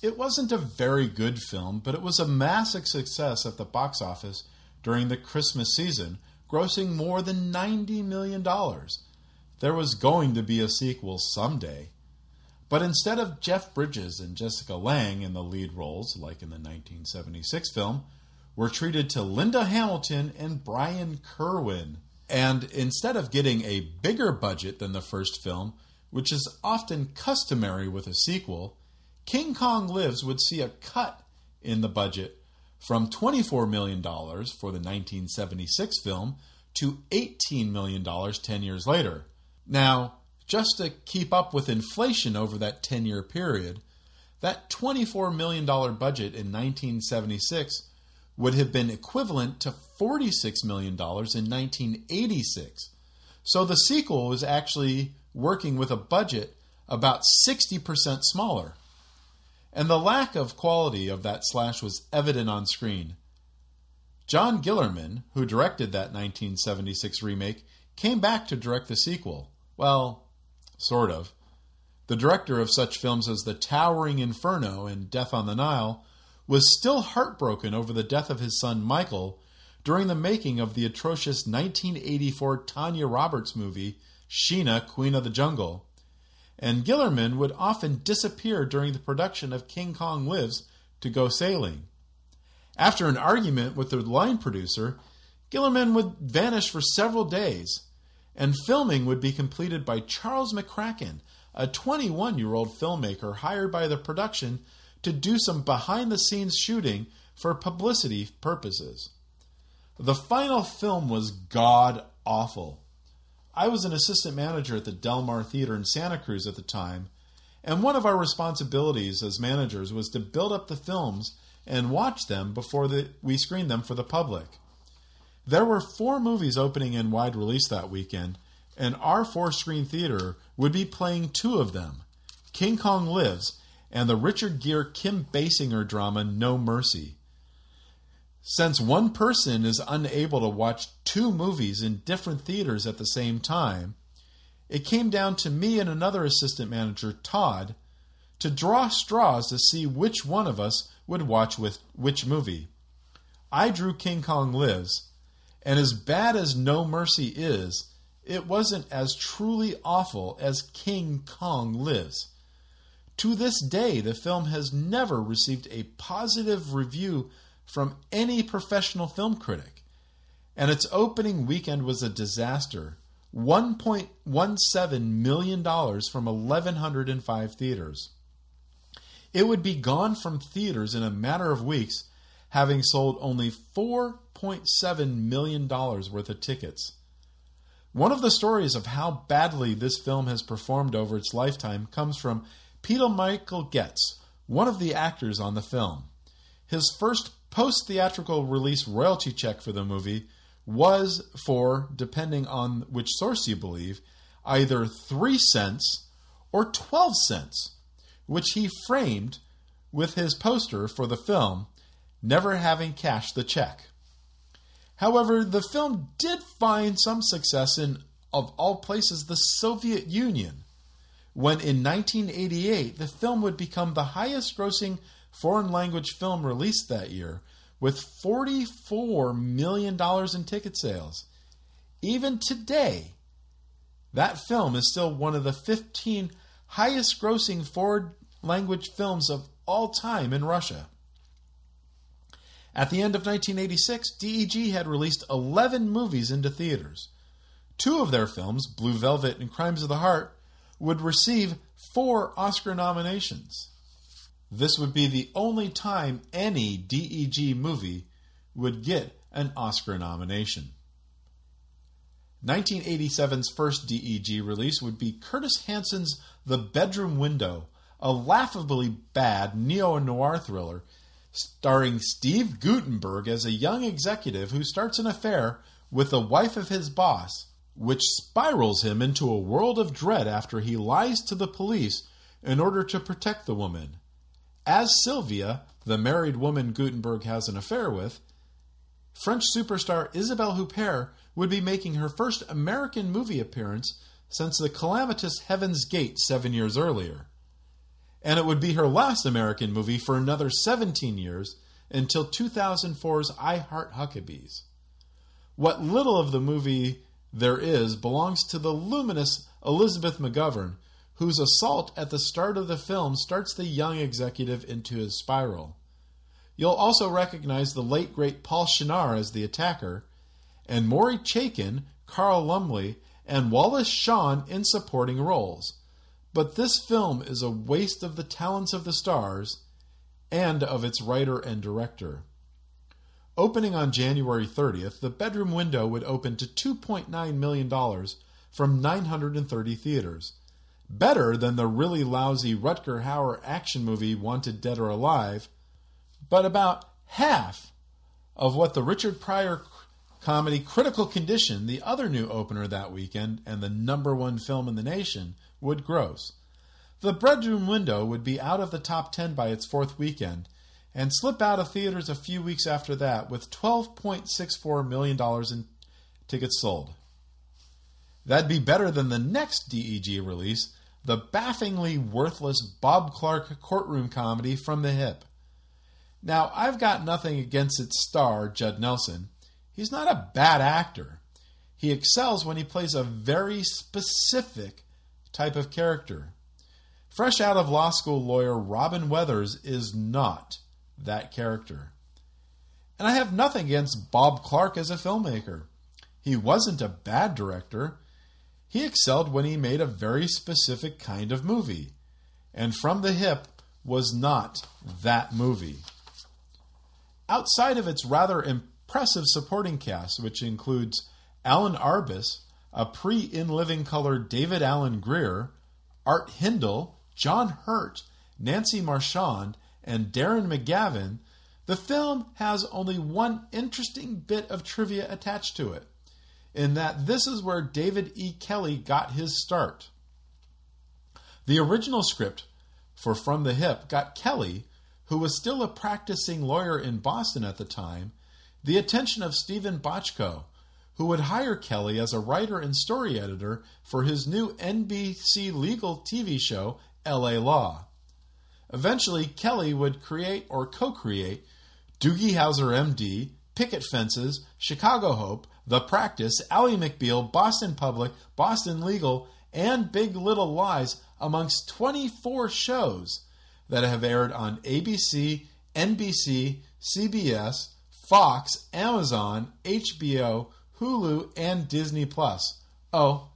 It wasn't a very good film, but it was a massive success at the box office during the Christmas season, grossing more than $90 million. There was going to be a sequel someday. But instead of Jeff Bridges and Jessica Lange in the lead roles, like in the 1976 film, we're treated to Linda Hamilton and Brian Kerwin. And instead of getting a bigger budget than the first film, which is often customary with a sequel, King Kong Lives would see a cut in the budget from $24 million for the 1976 film to $18 million 10 years later. Now, just to keep up with inflation over that 10 year period, that $24 million budget in 1976 would have been equivalent to $46 million in 1986. So the sequel was actually working with a budget about 60% smaller. And the lack of quality of that slash was evident on screen. John Guillermin, who directed that 1976 remake, came back to direct the sequel. Well, sort of. The director of such films as The Towering Inferno and Death on the Nile was still heartbroken over the death of his son Michael during the making of the atrocious 1984 Tanya Roberts movie, Sheena, Queen of the Jungle. And Guillermin would often disappear during the production of King Kong Lives to go sailing. After an argument with the line producer, Guillermin would vanish for several days, and filming would be completed by Charles McCracken, a 21 year old filmmaker hired by the production to do some behind the scenes shooting for publicity purposes. The final film was god awful. I was an assistant manager at the Del Mar Theater in Santa Cruz at the time, and one of our responsibilities as managers was to build up the films and watch them before the, we screened them for the public. There were four movies opening in wide release that weekend, and our four screen theater would be playing two of them King Kong Lives and the Richard Gere Kim Basinger drama No Mercy. Since one person is unable to watch two movies in different theaters at the same time, it came down to me and another assistant manager, Todd, to draw straws to see which one of us would watch with which movie. I drew King Kong Lives, and as bad as No Mercy is, it wasn't as truly awful as King Kong Lives. To this day, the film has never received a positive review from any professional film critic, and its opening weekend was a disaster $1.17 million from 1,105 theaters. It would be gone from theaters in a matter of weeks, having sold only $4.7 million worth of tickets. One of the stories of how badly this film has performed over its lifetime comes from Peter Michael Goetz, one of the actors on the film. His first post theatrical release royalty check for the movie was for, depending on which source you believe, either 3 cents or 12 cents, which he framed with his poster for the film, never having cashed the check. However, the film did find some success in, of all places, the Soviet Union, when in 1988 the film would become the highest grossing foreign language film released that year, with $44 million in ticket sales. Even today, that film is still one of the 15 highest grossing foreign language films of all time in Russia. At the end of 1986, DEG had released 11 movies into theaters. Two of their films, Blue Velvet and Crimes of the Heart, would receive four Oscar nominations. This would be the only time any DEG movie would get an Oscar nomination. 1987's first DEG release would be Curtis Hanson's The Bedroom Window, a laughably bad neo noir thriller starring Steve Guttenberg as a young executive who starts an affair with the wife of his boss, which spirals him into a world of dread after he lies to the police in order to protect the woman. As Sylvia, the married woman Guttenberg has an affair with, French superstar Isabelle Huppert would be making her first American movie appearance since the calamitous Heaven's Gate seven years earlier and it would be her last American movie for another 17 years until 2004's I Heart Huckabees. What little of the movie there is belongs to the luminous Elizabeth McGovern, whose assault at the start of the film starts the young executive into his spiral. You'll also recognize the late great Paul Shenar as the attacker, and Maury Chaykin, Carl Lumbly, and Wallace Shawn in supporting roles. But this film is a waste of the talents of the stars and of its writer and director. Opening on January 30th, The Bedroom Window would open to $2.9 million from 930 theaters. Better than the really lousy Rutger Hauer action movie Wanted Dead or Alive, but about half of what the Richard Pryor comedy Critical Condition, the other new opener that weekend and the number one film in the nation, would gross. The Bedroom Window would be out of the top 10 by its fourth weekend and slip out of theaters a few weeks after that with $12.64 million in tickets sold. That'd be better than the next DEG release, the baffingly worthless Bob Clark courtroom comedy From the Hip. Now, I've got nothing against its star, Judd Nelson. He's not a bad actor. He excels when he plays a very specific type of character. Fresh out of law school lawyer Robin Weathers is not that character. And I have nothing against Bob Clark as a filmmaker. He wasn't a bad director. He excelled when he made a very specific kind of movie. And From the Hip was not that movie. Outside of its rather impressive supporting cast, which includes Alan Arbus, a pre in living color David Alan Grier, Art Hindle, John Hurt, Nancy Marchand, and Darren McGavin, the film has only one interesting bit of trivia attached to it, in that this is where David E. Kelley got his start. The original script for From the Hip got Kelley, who was still a practicing lawyer in Boston at the time, the attention of Steven Bochco, who would hire Kelley as a writer and story editor for his new NBC legal TV show, LA Law. Eventually, Kelley would create or co create Doogie Howser MD, Picket Fences, Chicago Hope, The Practice, Ally McBeal, Boston Public, Boston Legal, and Big Little Lies amongst 24 shows that have aired on ABC, NBC, CBS, Fox, Amazon, HBO, Hulu, and Disney Plus. Oh,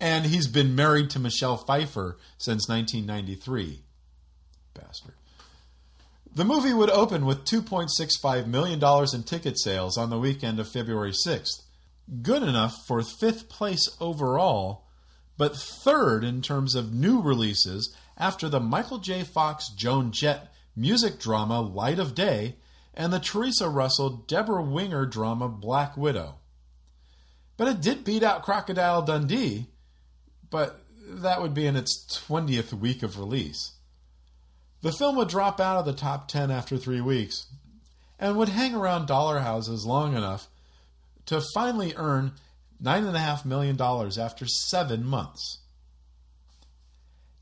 and he's been married to Michelle Pfeiffer since 1993. Bastard. The movie would open with $2.65 million in ticket sales on the weekend of February 6th. Good enough for fifth place overall, but third in terms of new releases after the Michael J. Fox Joan Jett music drama Light of Day and the Theresa Russell Debra Winger drama Black Widow. But it did beat out Crocodile Dundee, but that would be in its 20th week of release. The film would drop out of the top 10 after three weeks and would hang around dollar houses long enough to finally earn $9.5 million after seven months.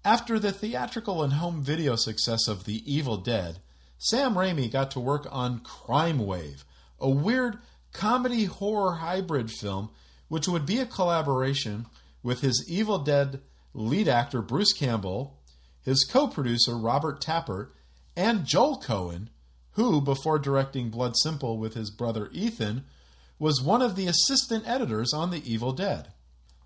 After the theatrical and home video success of The Evil Dead, Sam Raimi got to work on Crime Wave, a weird comedy horror hybrid film which would be a collaboration with his Evil Dead lead actor Bruce Campbell, his co producer Robert Tapert, and Joel Coen, who, before directing Blood Simple with his brother Ethan, was one of the assistant editors on The Evil Dead.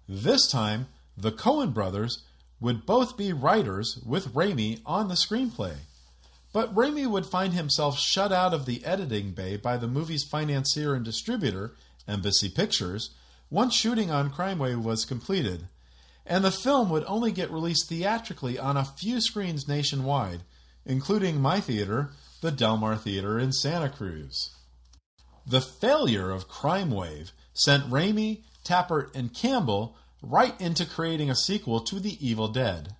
This time, the Coen brothers would both be writers with Raimi on the screenplay. But Raimi would find himself shut out of the editing bay by the movie's financier and distributor, Embassy Pictures, once shooting on Crime Wave was completed, and the film would only get released theatrically on a few screens nationwide, including my theater, the Del Mar Theater in Santa Cruz. The failure of Crime Wave sent Raimi, Tapert, and Campbell right into creating a sequel to The Evil Dead.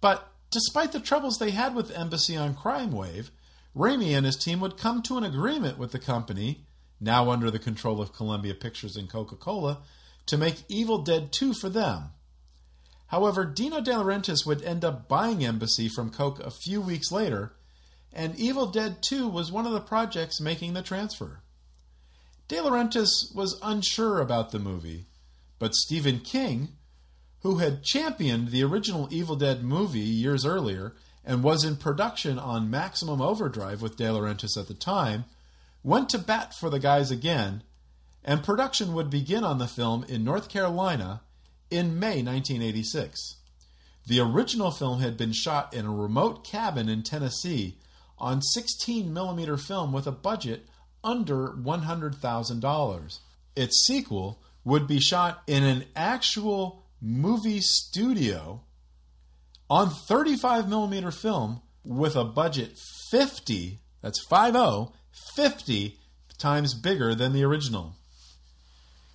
But despite the troubles they had with Embassy on Crime Wave, Raimi and his team would come to an agreement with the company, now under the control of Columbia Pictures and Coca Cola, to make Evil Dead 2 for them. However, Dino De Laurentiis would end up buying Embassy from Coke a few weeks later, and Evil Dead 2 was one of the projects making the transfer. De Laurentiis was unsure about the movie, but Stephen King, who had championed the original Evil Dead movie years earlier and was in production on Maximum Overdrive with De Laurentiis at the time, went to bat for the guys again, and production would begin on the film in North Carolina in May 1986. The original film had been shot in a remote cabin in Tennessee on 16 millimeter film with a budget under $100,000. Its sequel would be shot in an actual movie studio on 35 millimeter film with a budget 50, that's 50, 50 times bigger than the original.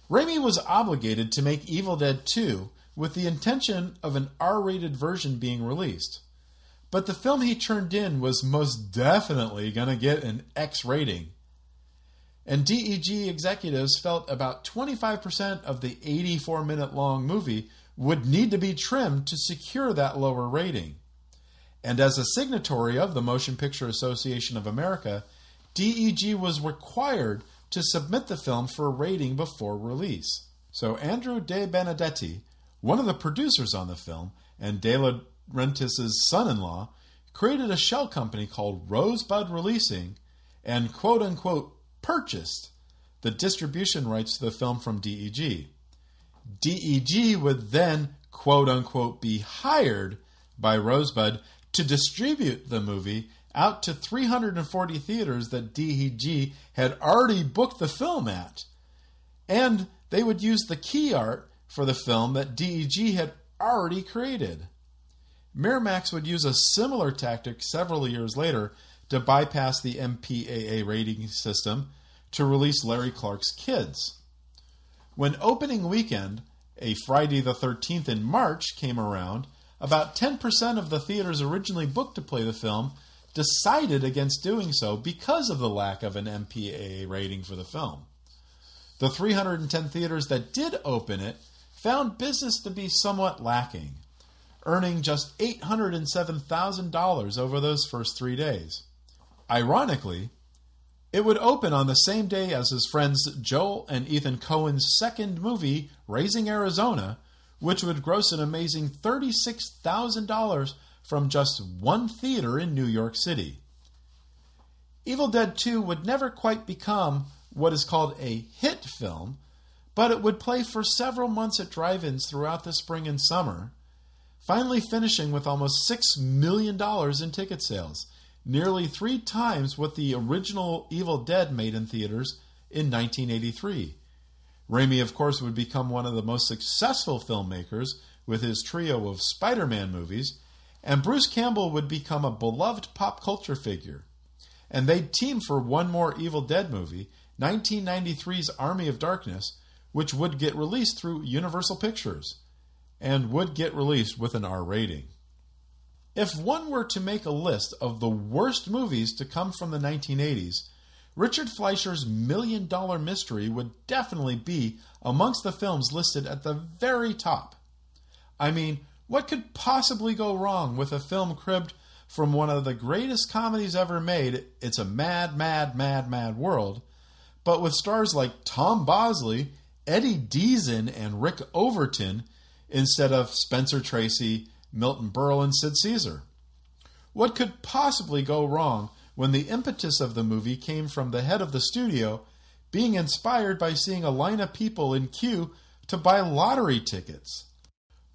Raimi was obligated to make Evil Dead 2 with the intention of an R rated version being released. But the film he turned in was most definitely going to get an X rating. And DEG executives felt about 25% of the 84 minute long movie would need to be trimmed to secure that lower rating. And as a signatory of the Motion Picture Association of America, DEG was required to submit the film for a rating before release. So Andrew De Benedetti, one of the producers on the film and De Laurentiis' son-in-law, created a shell company called Rosebud Releasing and quote unquote purchased the distribution rights to the film from DEG. DEG would then quote unquote be hired by Rosebud to distribute the movie out to 340 theaters that DEG had already booked the film at. And they would use the key art for the film that DEG had already created. Miramax would use a similar tactic several years later to bypass the MPAA rating system to release Larry Clark's Kids. When opening weekend, a Friday the 13th in March, came around, about 10% of the theaters originally booked to play the film decided against doing so because of the lack of an MPAA rating for the film. The 310 theaters that did open it found business to be somewhat lacking, earning just $807,000 over those first three days. Ironically, it would open on the same day as his friends Joel and Ethan Coen's second movie, Raising Arizona, which would gross an amazing $36,000 from just one theater in New York City. Evil Dead 2 would never quite become what is called a hit film, but it would play for several months at drive ins throughout the spring and summer, finally finishing with almost $6 million in ticket sales, nearly three times what the original Evil Dead made in theaters in 1983. Raimi, of course, would become one of the most successful filmmakers with his trio of Spider Man movies, and Bruce Campbell would become a beloved pop culture figure. And they'd team for one more Evil Dead movie, 1993's Army of Darkness, which would get released through Universal Pictures and would get released with an R rating. If one were to make a list of the worst movies to come from the 1980s, Richard Fleischer's Million Dollar Mystery would definitely be amongst the films listed at the very top. I mean, what could possibly go wrong with a film cribbed from one of the greatest comedies ever made, It's a Mad, Mad, Mad, Mad World, but with stars like Tom Bosley, Eddie Deezen, and Rick Overton instead of Spencer Tracy, Milton Berle, and Sid Caesar? What could possibly go wrong when the impetus of the movie came from the head of the studio being inspired by seeing a line of people in queue to buy lottery tickets?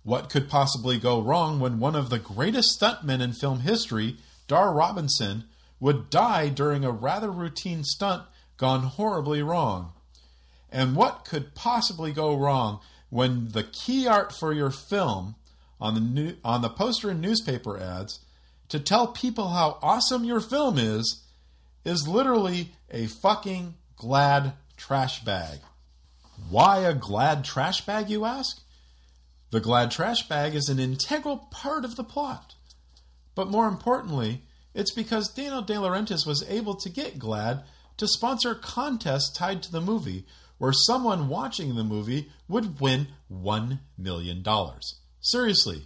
What could possibly go wrong when one of the greatest stuntmen in film history, Dar Robinson, would die during a rather routine stunt gone horribly wrong? And what could possibly go wrong when the key art for your film on the new, on the poster and newspaper ads to tell people how awesome your film is is literally a fucking glad trash bag. Why a glad trash bag, you ask? The glad trash bag is an integral part of the plot. But more importantly, it's because Dino De Laurentiis was able to get GLAD to sponsor a contest tied to the movie where someone watching the movie would win $1 million. Seriously,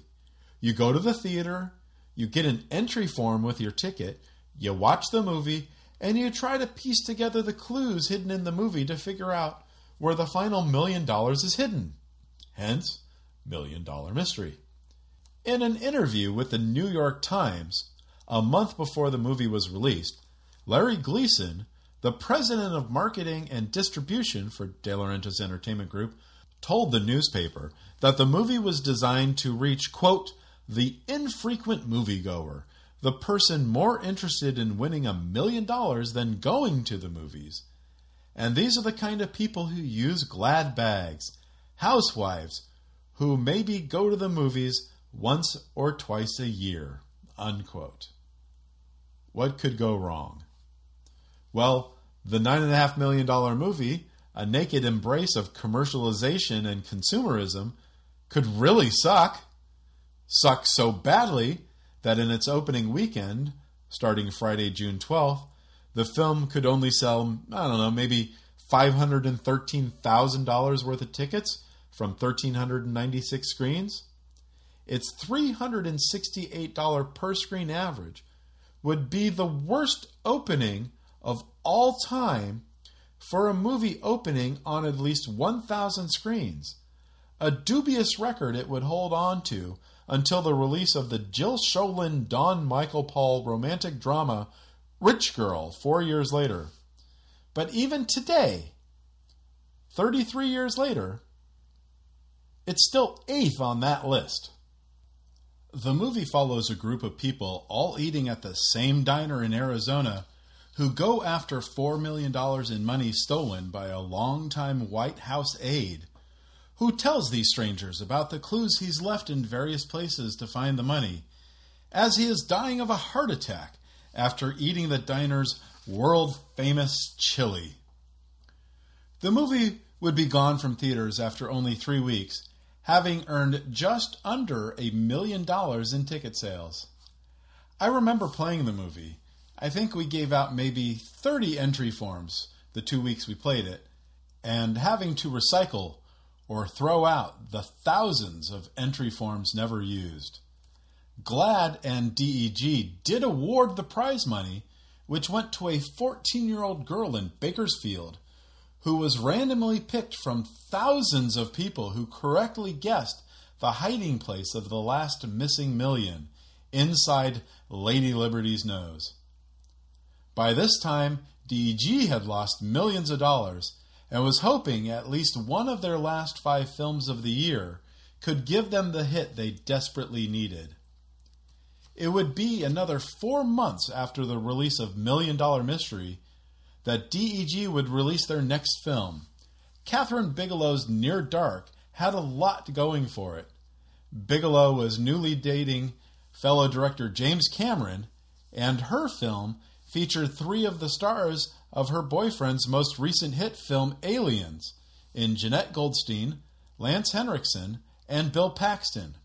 you go to the theater, you get an entry form with your ticket, you watch the movie, and you try to piece together the clues hidden in the movie to figure out where the final million dollars is hidden. Hence, Million Dollar Mystery. In an interview with the New York Times, a month before the movie was released, Larry Gleason, the president of marketing and distribution for De Laurentiis Entertainment Group, told the newspaper that the movie was designed to reach, quote, the infrequent moviegoer, the person more interested in winning a million dollars than going to the movies. And these are the kind of people who use glad bags, housewives, who maybe go to the movies once or twice a year. Unquote. What could go wrong? Well, The $9.5 million movie, a naked embrace of commercialization and consumerism, could really suck. Suck so badly that in its opening weekend, starting Friday, June 12th, the film could only sell, I don't know, maybe $513,000 worth of tickets from 1,396 screens. Its $368 per screen average would be the worst opening of all time for a movie opening on at least 1,000 screens, a dubious record it would hold on to until the release of the Jill Schoelen Don Michael Paul romantic drama Rich Girl four years later. But even today, 33 years later, it's still eighth on that list. The movie follows a group of people all eating at the same diner in Arizona who go after $4 million in money stolen by a longtime White House aide who tells these strangers about the clues he's left in various places to find the money, as he is dying of a heart attack after eating the diner's world famous chili. The movie would be gone from theaters after only three weeks, having earned just under a million dollars in ticket sales. I remember playing the movie. I think we gave out maybe 30 entry forms the two weeks we played it, and having to recycle or throw out the thousands of entry forms never used. GLAD and DEG did award the prize money, which went to a 14 year old girl in Bakersfield who was randomly picked from thousands of people who correctly guessed the hiding place of the last missing million inside Lady Liberty's nose. By this time, DEG had lost millions of dollars and was hoping at least one of their last five films of the year could give them the hit they desperately needed. It would be another four months after the release of Million Dollar Mystery that DEG would release their next film. Kathryn Bigelow's Near Dark had a lot going for it. Bigelow was newly dating fellow director James Cameron, and her film featured three of the stars of her boyfriend's most recent hit film, Aliens, in Jenette Goldstein, Lance Henriksen, and Bill Paxton.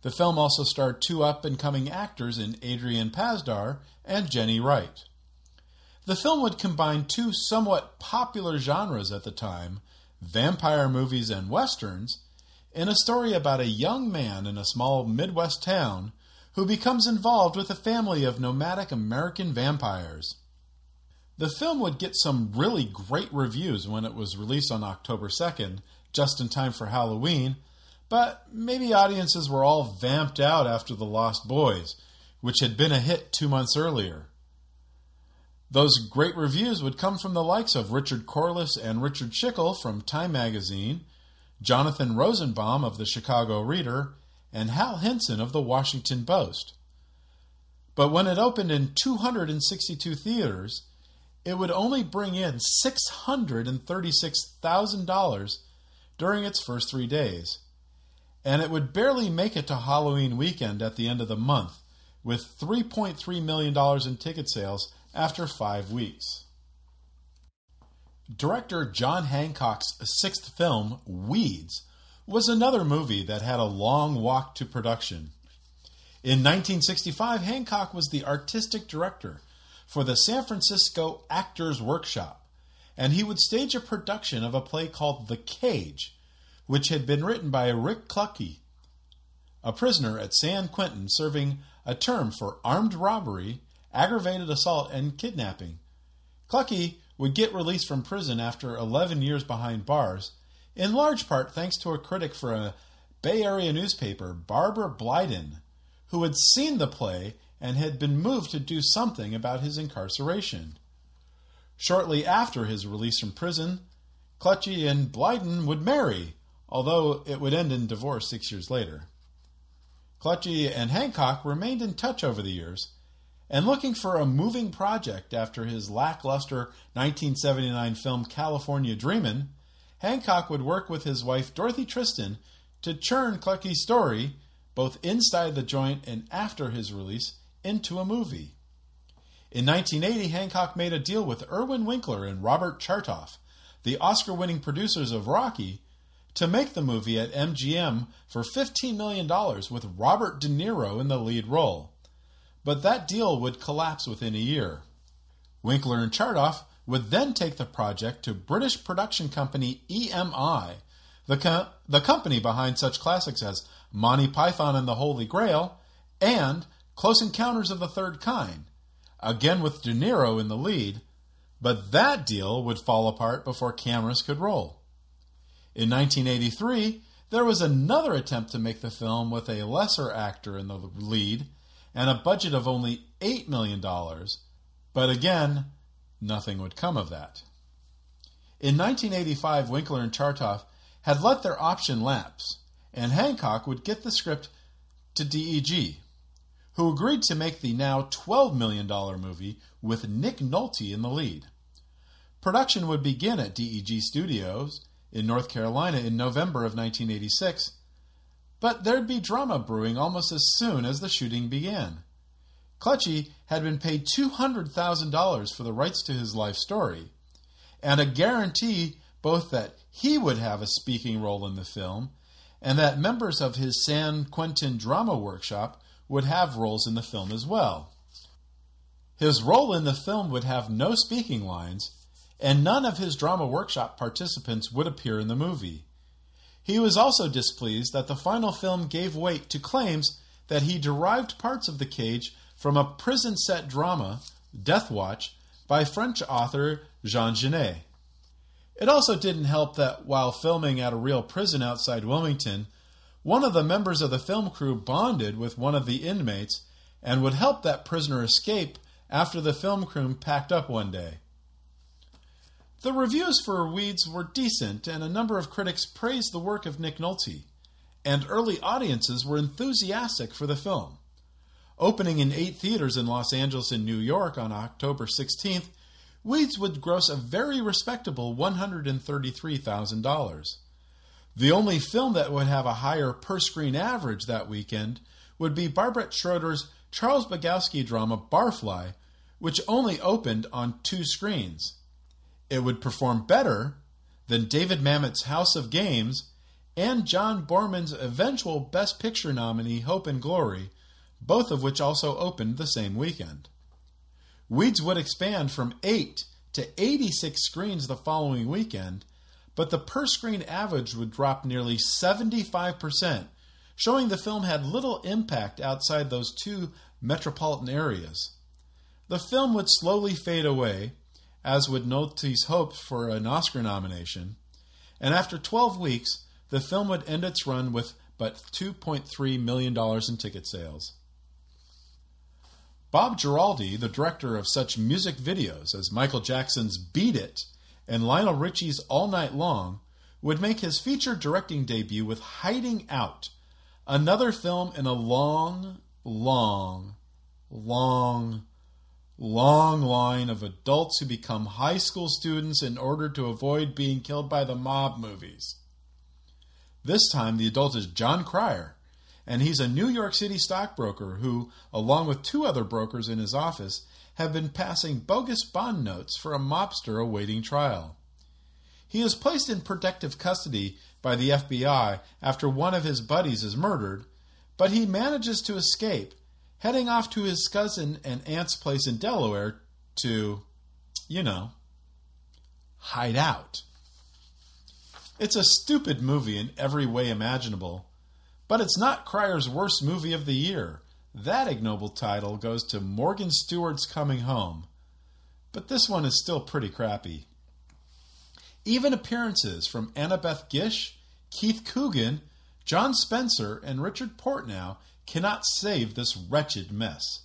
The film also starred two up and coming actors in Adrian Pasdar and Jenny Wright. The film would combine two somewhat popular genres at the time vampire movies and westerns in a story about a young man in a small Midwest town who becomes involved with a family of nomadic American vampires. The film would get some really great reviews when it was released on October 2nd, just in time for Halloween, but maybe audiences were all vamped out after The Lost Boys, which had been a hit two months earlier. Those great reviews would come from the likes of Richard Corliss and Richard Schickel from Time Magazine, Jonathan Rosenbaum of the Chicago Reader, and Hal Hinson of the Washington Post. But when it opened in 262 theaters, it would only bring in $636,000 during its first three days. And it would barely make it to Halloween weekend at the end of the month, with $3.3 million in ticket sales after five weeks. Director John Hancock's sixth film, Weeds, was another movie that had a long walk to production. In 1965, Hancock was the artistic director for the San Francisco Actors Workshop, and he would stage a production of a play called The Cage, which had been written by Rick Cluchey, a prisoner at San Quentin serving a term for armed robbery aggravated assault, and kidnapping. Cluchey would get released from prison after 11 years behind bars, in large part thanks to a critic for a Bay Area newspaper, Barbara Blyden, who had seen the play and had been moved to do something about his incarceration. Shortly after his release from prison, Cluchey and Blyden would marry, although it would end in divorce six years later. Cluchey and Hancock remained in touch over the years, and looking for a moving project after his lackluster 1979 film California Dreamin', Hancock would work with his wife Dorothy Tristan to churn Cluchey's story, both inside the joint and after his release, into a movie. In 1980, Hancock made a deal with Irwin Winkler and Robert Chartoff, the Oscar winning producers of Rocky, to make the movie at MGM for $15 million with Robert De Niro in the lead role. But that deal would collapse within a year. Winkler and Chartoff would then take the project to British production company EMI, the, co- the company behind such classics as Monty Python and the Holy Grail and Close Encounters of the Third Kind, again with De Niro in the lead, but that deal would fall apart before cameras could roll. In 1983, there was another attempt to make the film with a lesser actor in the lead and a budget of only $8 million, but again, nothing would come of that. In 1985, Winkler and Chartoff had let their option lapse, and Hancock would get the script to DEG, who agreed to make the now $12 million movie with Nick Nolte in the lead. Production would begin at DEG Studios in North Carolina in November of 1986, but there'd be drama brewing almost as soon as the shooting began. Cluchey had been paid $200,000 for the rights to his life story, and a guarantee both that he would have a speaking role in the film and that members of his San Quentin drama workshop would have roles in the film as well. His role in the film would have no speaking lines, and none of his drama workshop participants would appear in the movie. He was also displeased that the final film gave weight to claims that he derived parts of The Cage from a prison set drama, Death Watch, by French author Jean Genet. It also didn't help that while filming at a real prison outside Wilmington, one of the members of the film crew bonded with one of the inmates and would help that prisoner escape after the film crew packed up one day. The reviews for Weeds were decent, and a number of critics praised the work of Nick Nolte, and early audiences were enthusiastic for the film. Opening in eight theaters in Los Angeles and New York on October 16th, Weeds would gross a very respectable $133,000. The only film that would have a higher per screen average that weekend would be Barbet Schroeder's Charles Bukowski drama Barfly, which only opened on two screens. It would perform better than David Mamet's House of Games and John Boorman's eventual Best Picture nominee Hope and Glory, both of which also opened the same weekend. Weeds would expand from 8 to 86 screens the following weekend, but the per screen average would drop nearly 75%, showing the film had little impact outside those two metropolitan areas. The film would slowly fade away, as would Nolte's hopes for an Oscar nomination, and after 12 weeks, the film would end its run with but $2.3 million in ticket sales. Bob Giraldi, the director of such music videos as Michael Jackson's Beat It and Lionel Richie's All Night Long, would make his feature directing debut with Hiding Out, another film in a long, long, long, long line of adults who become high school students in order to avoid being killed by the mob movies. This time, the adult is John Cryer, and he's a New York City stockbroker who, along with two other brokers in his office, have been passing bogus bond notes for a mobster awaiting trial. He is placed in protective custody by the FBI after one of his buddies is murdered, but he manages to escape, heading off to his cousin and aunt's place in Delaware to, you know, hide out. It's a stupid movie in every way imaginable, but it's not Cryer's worst movie of the year. That ignoble title goes to Morgan Stewart's Coming Home, but this one is still pretty crappy. Even appearances from Annabeth Gish, Keith Coogan, John Spencer, and Richard Portnow cannot save this wretched mess.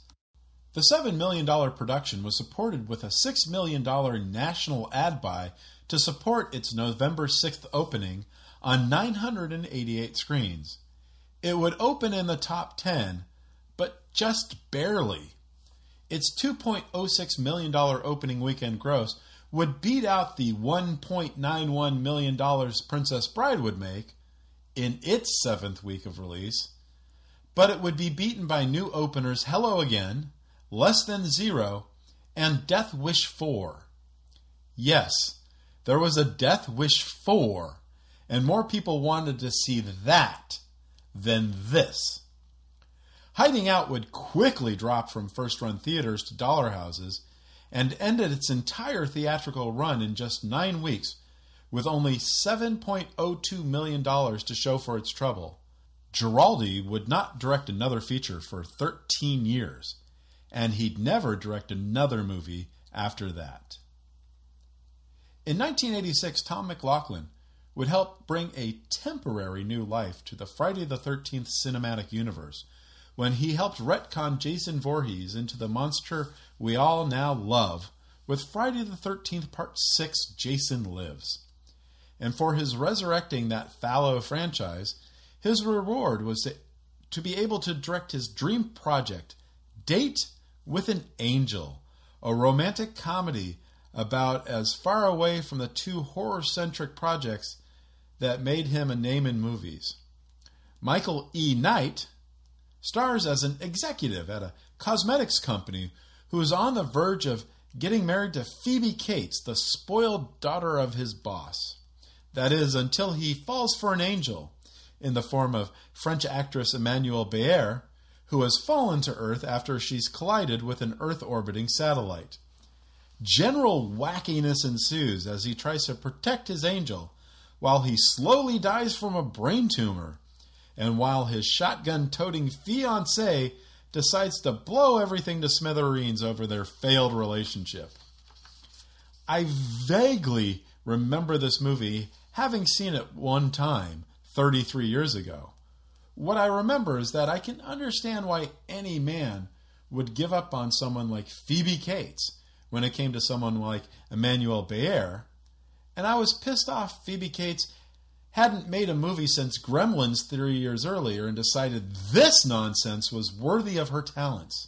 The $7 million production was supported with a $6 million national ad buy to support its November 6th opening on 988 screens. It would open in the top 10, but just barely. Its $2.06 million opening weekend gross would beat out the $1.91 million Princess Bride would make in its seventh week of release, but it would be beaten by new openers Hello Again, Less Than Zero, and Death Wish 4. Yes, there was a Death Wish 4, and more people wanted to see that than this. Hiding Out would quickly drop from first run theaters to dollar houses and ended its entire theatrical run in just nine weeks with only $7.02 million to show for its trouble. Giraldi would not direct another feature for 13 years, and he'd never direct another movie after that. In 1986, Tom McLaughlin would help bring a temporary new life to the Friday the 13th cinematic universe when he helped retcon Jason Voorhees into the monster we all now love with Friday the 13th Part 6 Jason Lives. And for his resurrecting that fallow franchise, his reward was to, to be able to direct his dream project, Date with an Angel, a romantic comedy about as far away from the two horror centric projects that made him a name in movies. Michael E. Knight stars as an executive at a cosmetics company who is on the verge of getting married to Phoebe Cates, the spoiled daughter of his boss. That is, until he falls for an angel in the form of French actress Emmanuelle Béart, who has fallen to Earth after she's collided with an Earth orbiting satellite. General wackiness ensues as he tries to protect his angel while he slowly dies from a brain tumor, and while his shotgun toting fiancee decides to blow everything to smithereens over their failed relationship. I vaguely remember this movie having seen it one time 33 years ago. What I remember is that I can understand why any man would give up on someone like Phoebe Cates when it came to someone like Emmanuelle Béart, and I was pissed off Phoebe Cates hadn't made a movie since Gremlins three years earlier and decided this nonsense was worthy of her talents.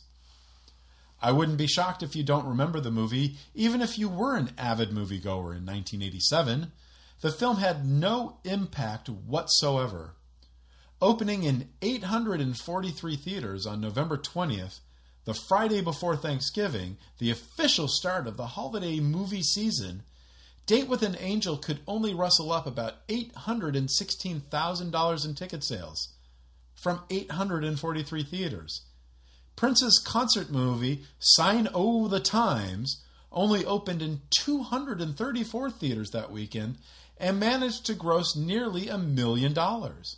I wouldn't be shocked if you don't remember the movie, even if you were an avid moviegoer in 1987. The film had no impact whatsoever. Opening in 843 theaters on November 20th, the Friday before Thanksgiving, the official start of the holiday movie season, Date with an Angel could only rustle up about $816,000 in ticket sales from 843 theaters. Prince's concert movie, Sign O' the Times, only opened in 234 theaters that weekend and managed to gross nearly a million dollars.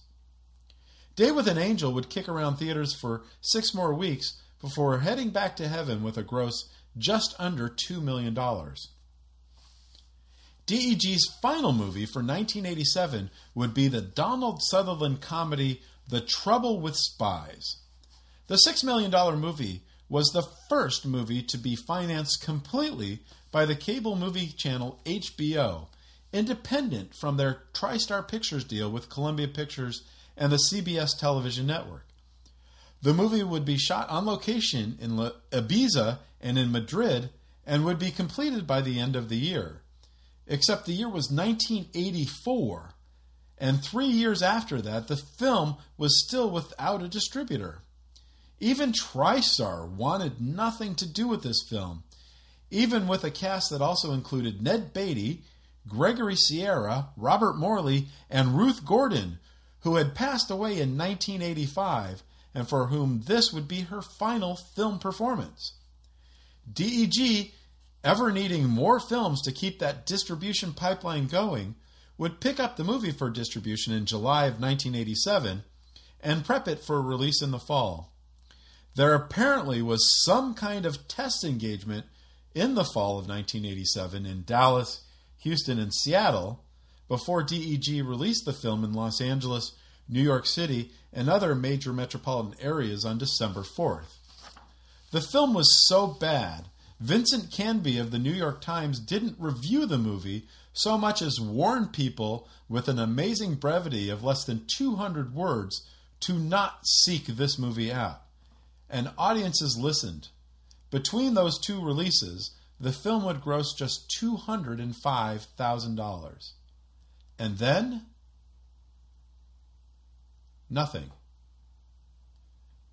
Day with an Angel would kick around theaters for six more weeks before heading back to heaven with a gross just under $2 million. DEG's final movie for 1987 would be the Donald Sutherland comedy The Trouble with Spies. The $6 million movie was the first movie to be financed completely by the cable movie channel HBO, independent from their TriStar Pictures deal with Columbia Pictures and the CBS television network. The movie would be shot on location in Ibiza and in Madrid and would be completed by the end of the year except the year was 1984, and three years after that, the film was still without a distributor. Even TriStar wanted nothing to do with this film, even with a cast that also included Ned Beatty, Gregory Sierra, Robert Morley, and Ruth Gordon, who had passed away in 1985 and for whom this would be her final film performance. DEG ever needing more films to keep that distribution pipeline going, would pick up the movie for distribution in July of 1987 and prep it for release in the fall. There apparently was some kind of test engagement in the fall of 1987 in Dallas, Houston, and Seattle before DEG released the film in Los Angeles, New York City, and other major metropolitan areas on December 4th. The film was so bad Vincent Canby of the New York Times didn't review the movie so much as warn people with an amazing brevity of less than 200 words to not seek this movie out. And audiences listened. Between those two releases, the film would gross just $205,000. And then, nothing.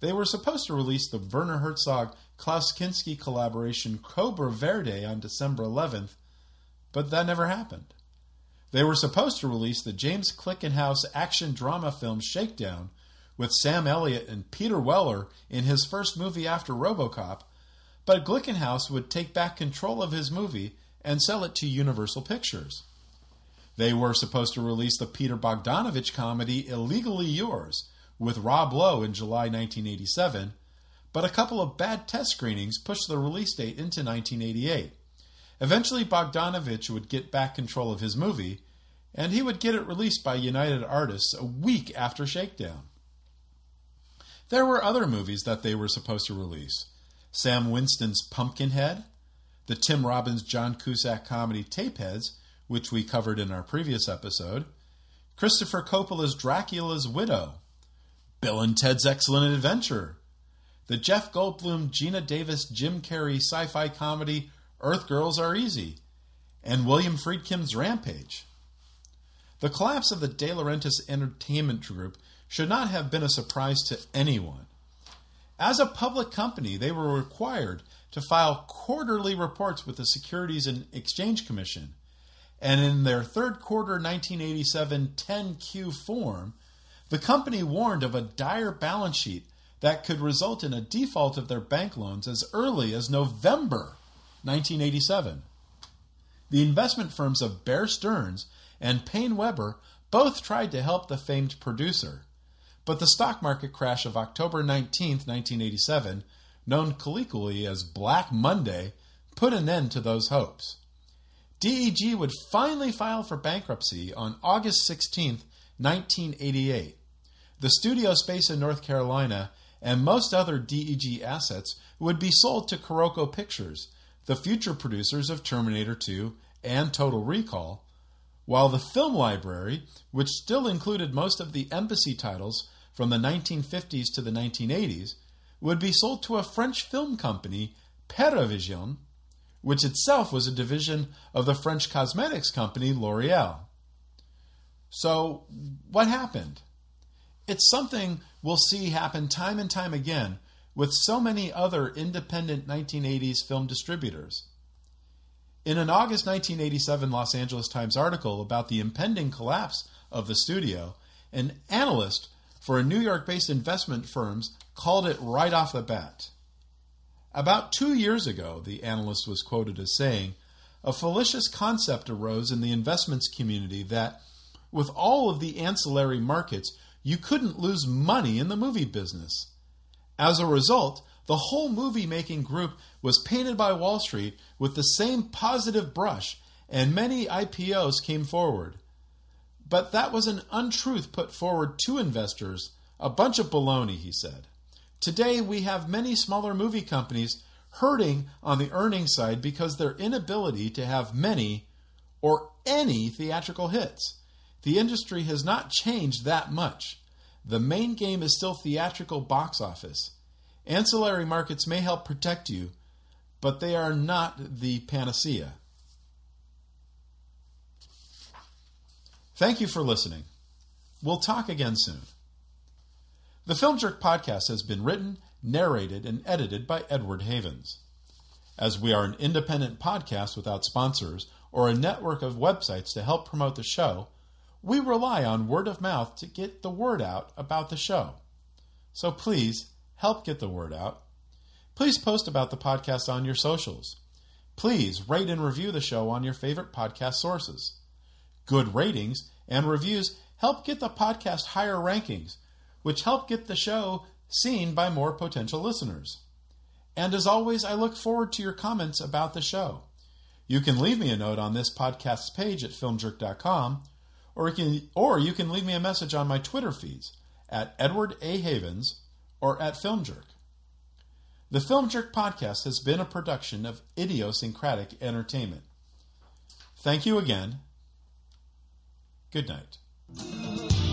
They were supposed to release the Werner Herzog Klaus Kinski collaboration Cobra Verde on December 11th, but that never happened. They were supposed to release the James Glickenhaus action drama film Shakedown with Sam Elliott and Peter Weller in his first movie after Robocop, but Glickenhaus would take back control of his movie and sell it to Universal Pictures. They were supposed to release the Peter Bogdanovich comedy Illegally Yours with Rob Lowe in July 1987, but a couple of bad test screenings pushed the release date into 1988. Eventually, Bogdanovich would get back control of his movie, and he would get it released by United Artists a week after Shakedown. There were other movies that they were supposed to release Stan Winston's Pumpkinhead, the Tim Robbins John Cusack comedy Tapeheads, which we covered in our previous episode, Christopher Coppola's Dracula's Widow, Bill and Ted's Excellent Adventure, the Jeff Goldblum Geena Davis Jim Carrey sci fi comedy Earth Girls Are Easy, and William Friedkin's Rampage. The collapse of the De Laurentiis Entertainment Group should not have been a surprise to anyone. As a public company, they were required to file quarterly reports with the Securities and Exchange Commission, and in their third quarter 1987 10Q form, the company warned of a dire balance sheet that could result in a default of their bank loans as early as November 1987. The investment firms of Bear Stearns and PaineWebber both tried to help the famed producer, but the stock market crash of October 19, 1987, known colloquially as Black Monday, put an end to those hopes. DEG would finally file for bankruptcy on August 16, 1988. The studio space in North Carolina and most other DEG assets would be sold to Carolco Pictures, the future producers of Terminator 2 and Total Recall, while the film library, which still included most of the embassy titles from the 1950s to the 1980s, would be sold to a French film company, Paravision, which itself was a division of the French cosmetics company L'Oreal. So, what happened? It's something we'll see happen time and time again with so many other independent 1980s film distributors. In an August 1987 Los Angeles Times article about the impending collapse of the studio, an analyst for a New York based investment firm called it right off the bat. About two years ago, the analyst was quoted as saying, a fallacious concept arose in the investments community that, with all of the ancillary markets, you couldn't lose money in the movie business. As a result, the whole movie making group was painted by Wall Street with the same positive brush, and many IPOs came forward. But that was an untruth put forward to investors, a bunch of baloney, he said. Today, we have many smaller movie companies hurting on the earnings side because their inability to have many or any theatrical hits. The industry has not changed that much. The main game is still theatrical box office. Ancillary markets may help protect you, but they are not the panacea. Thank you for listening. We'll talk again soon. The Film Jerk podcast has been written, narrated, and edited by Edward Havens. As we are an independent podcast without sponsors or a network of websites to help promote the show, we rely on word of mouth to get the word out about the show. So please help get the word out. Please post about the podcast on your socials. Please rate and review the show on your favorite podcast sources. Good ratings and reviews help get the podcast higher rankings, which help get the show seen by more potential listeners. And as always, I look forward to your comments about the show. You can leave me a note on this podcast's page at filmjerk.com, or you can, or you can leave me a message on my Twitter feeds at Edward A. Havens or at FilmJerk. The Film Jerk podcast has been a production of Idiosyncratic Entertainment. Thank you again. Good night.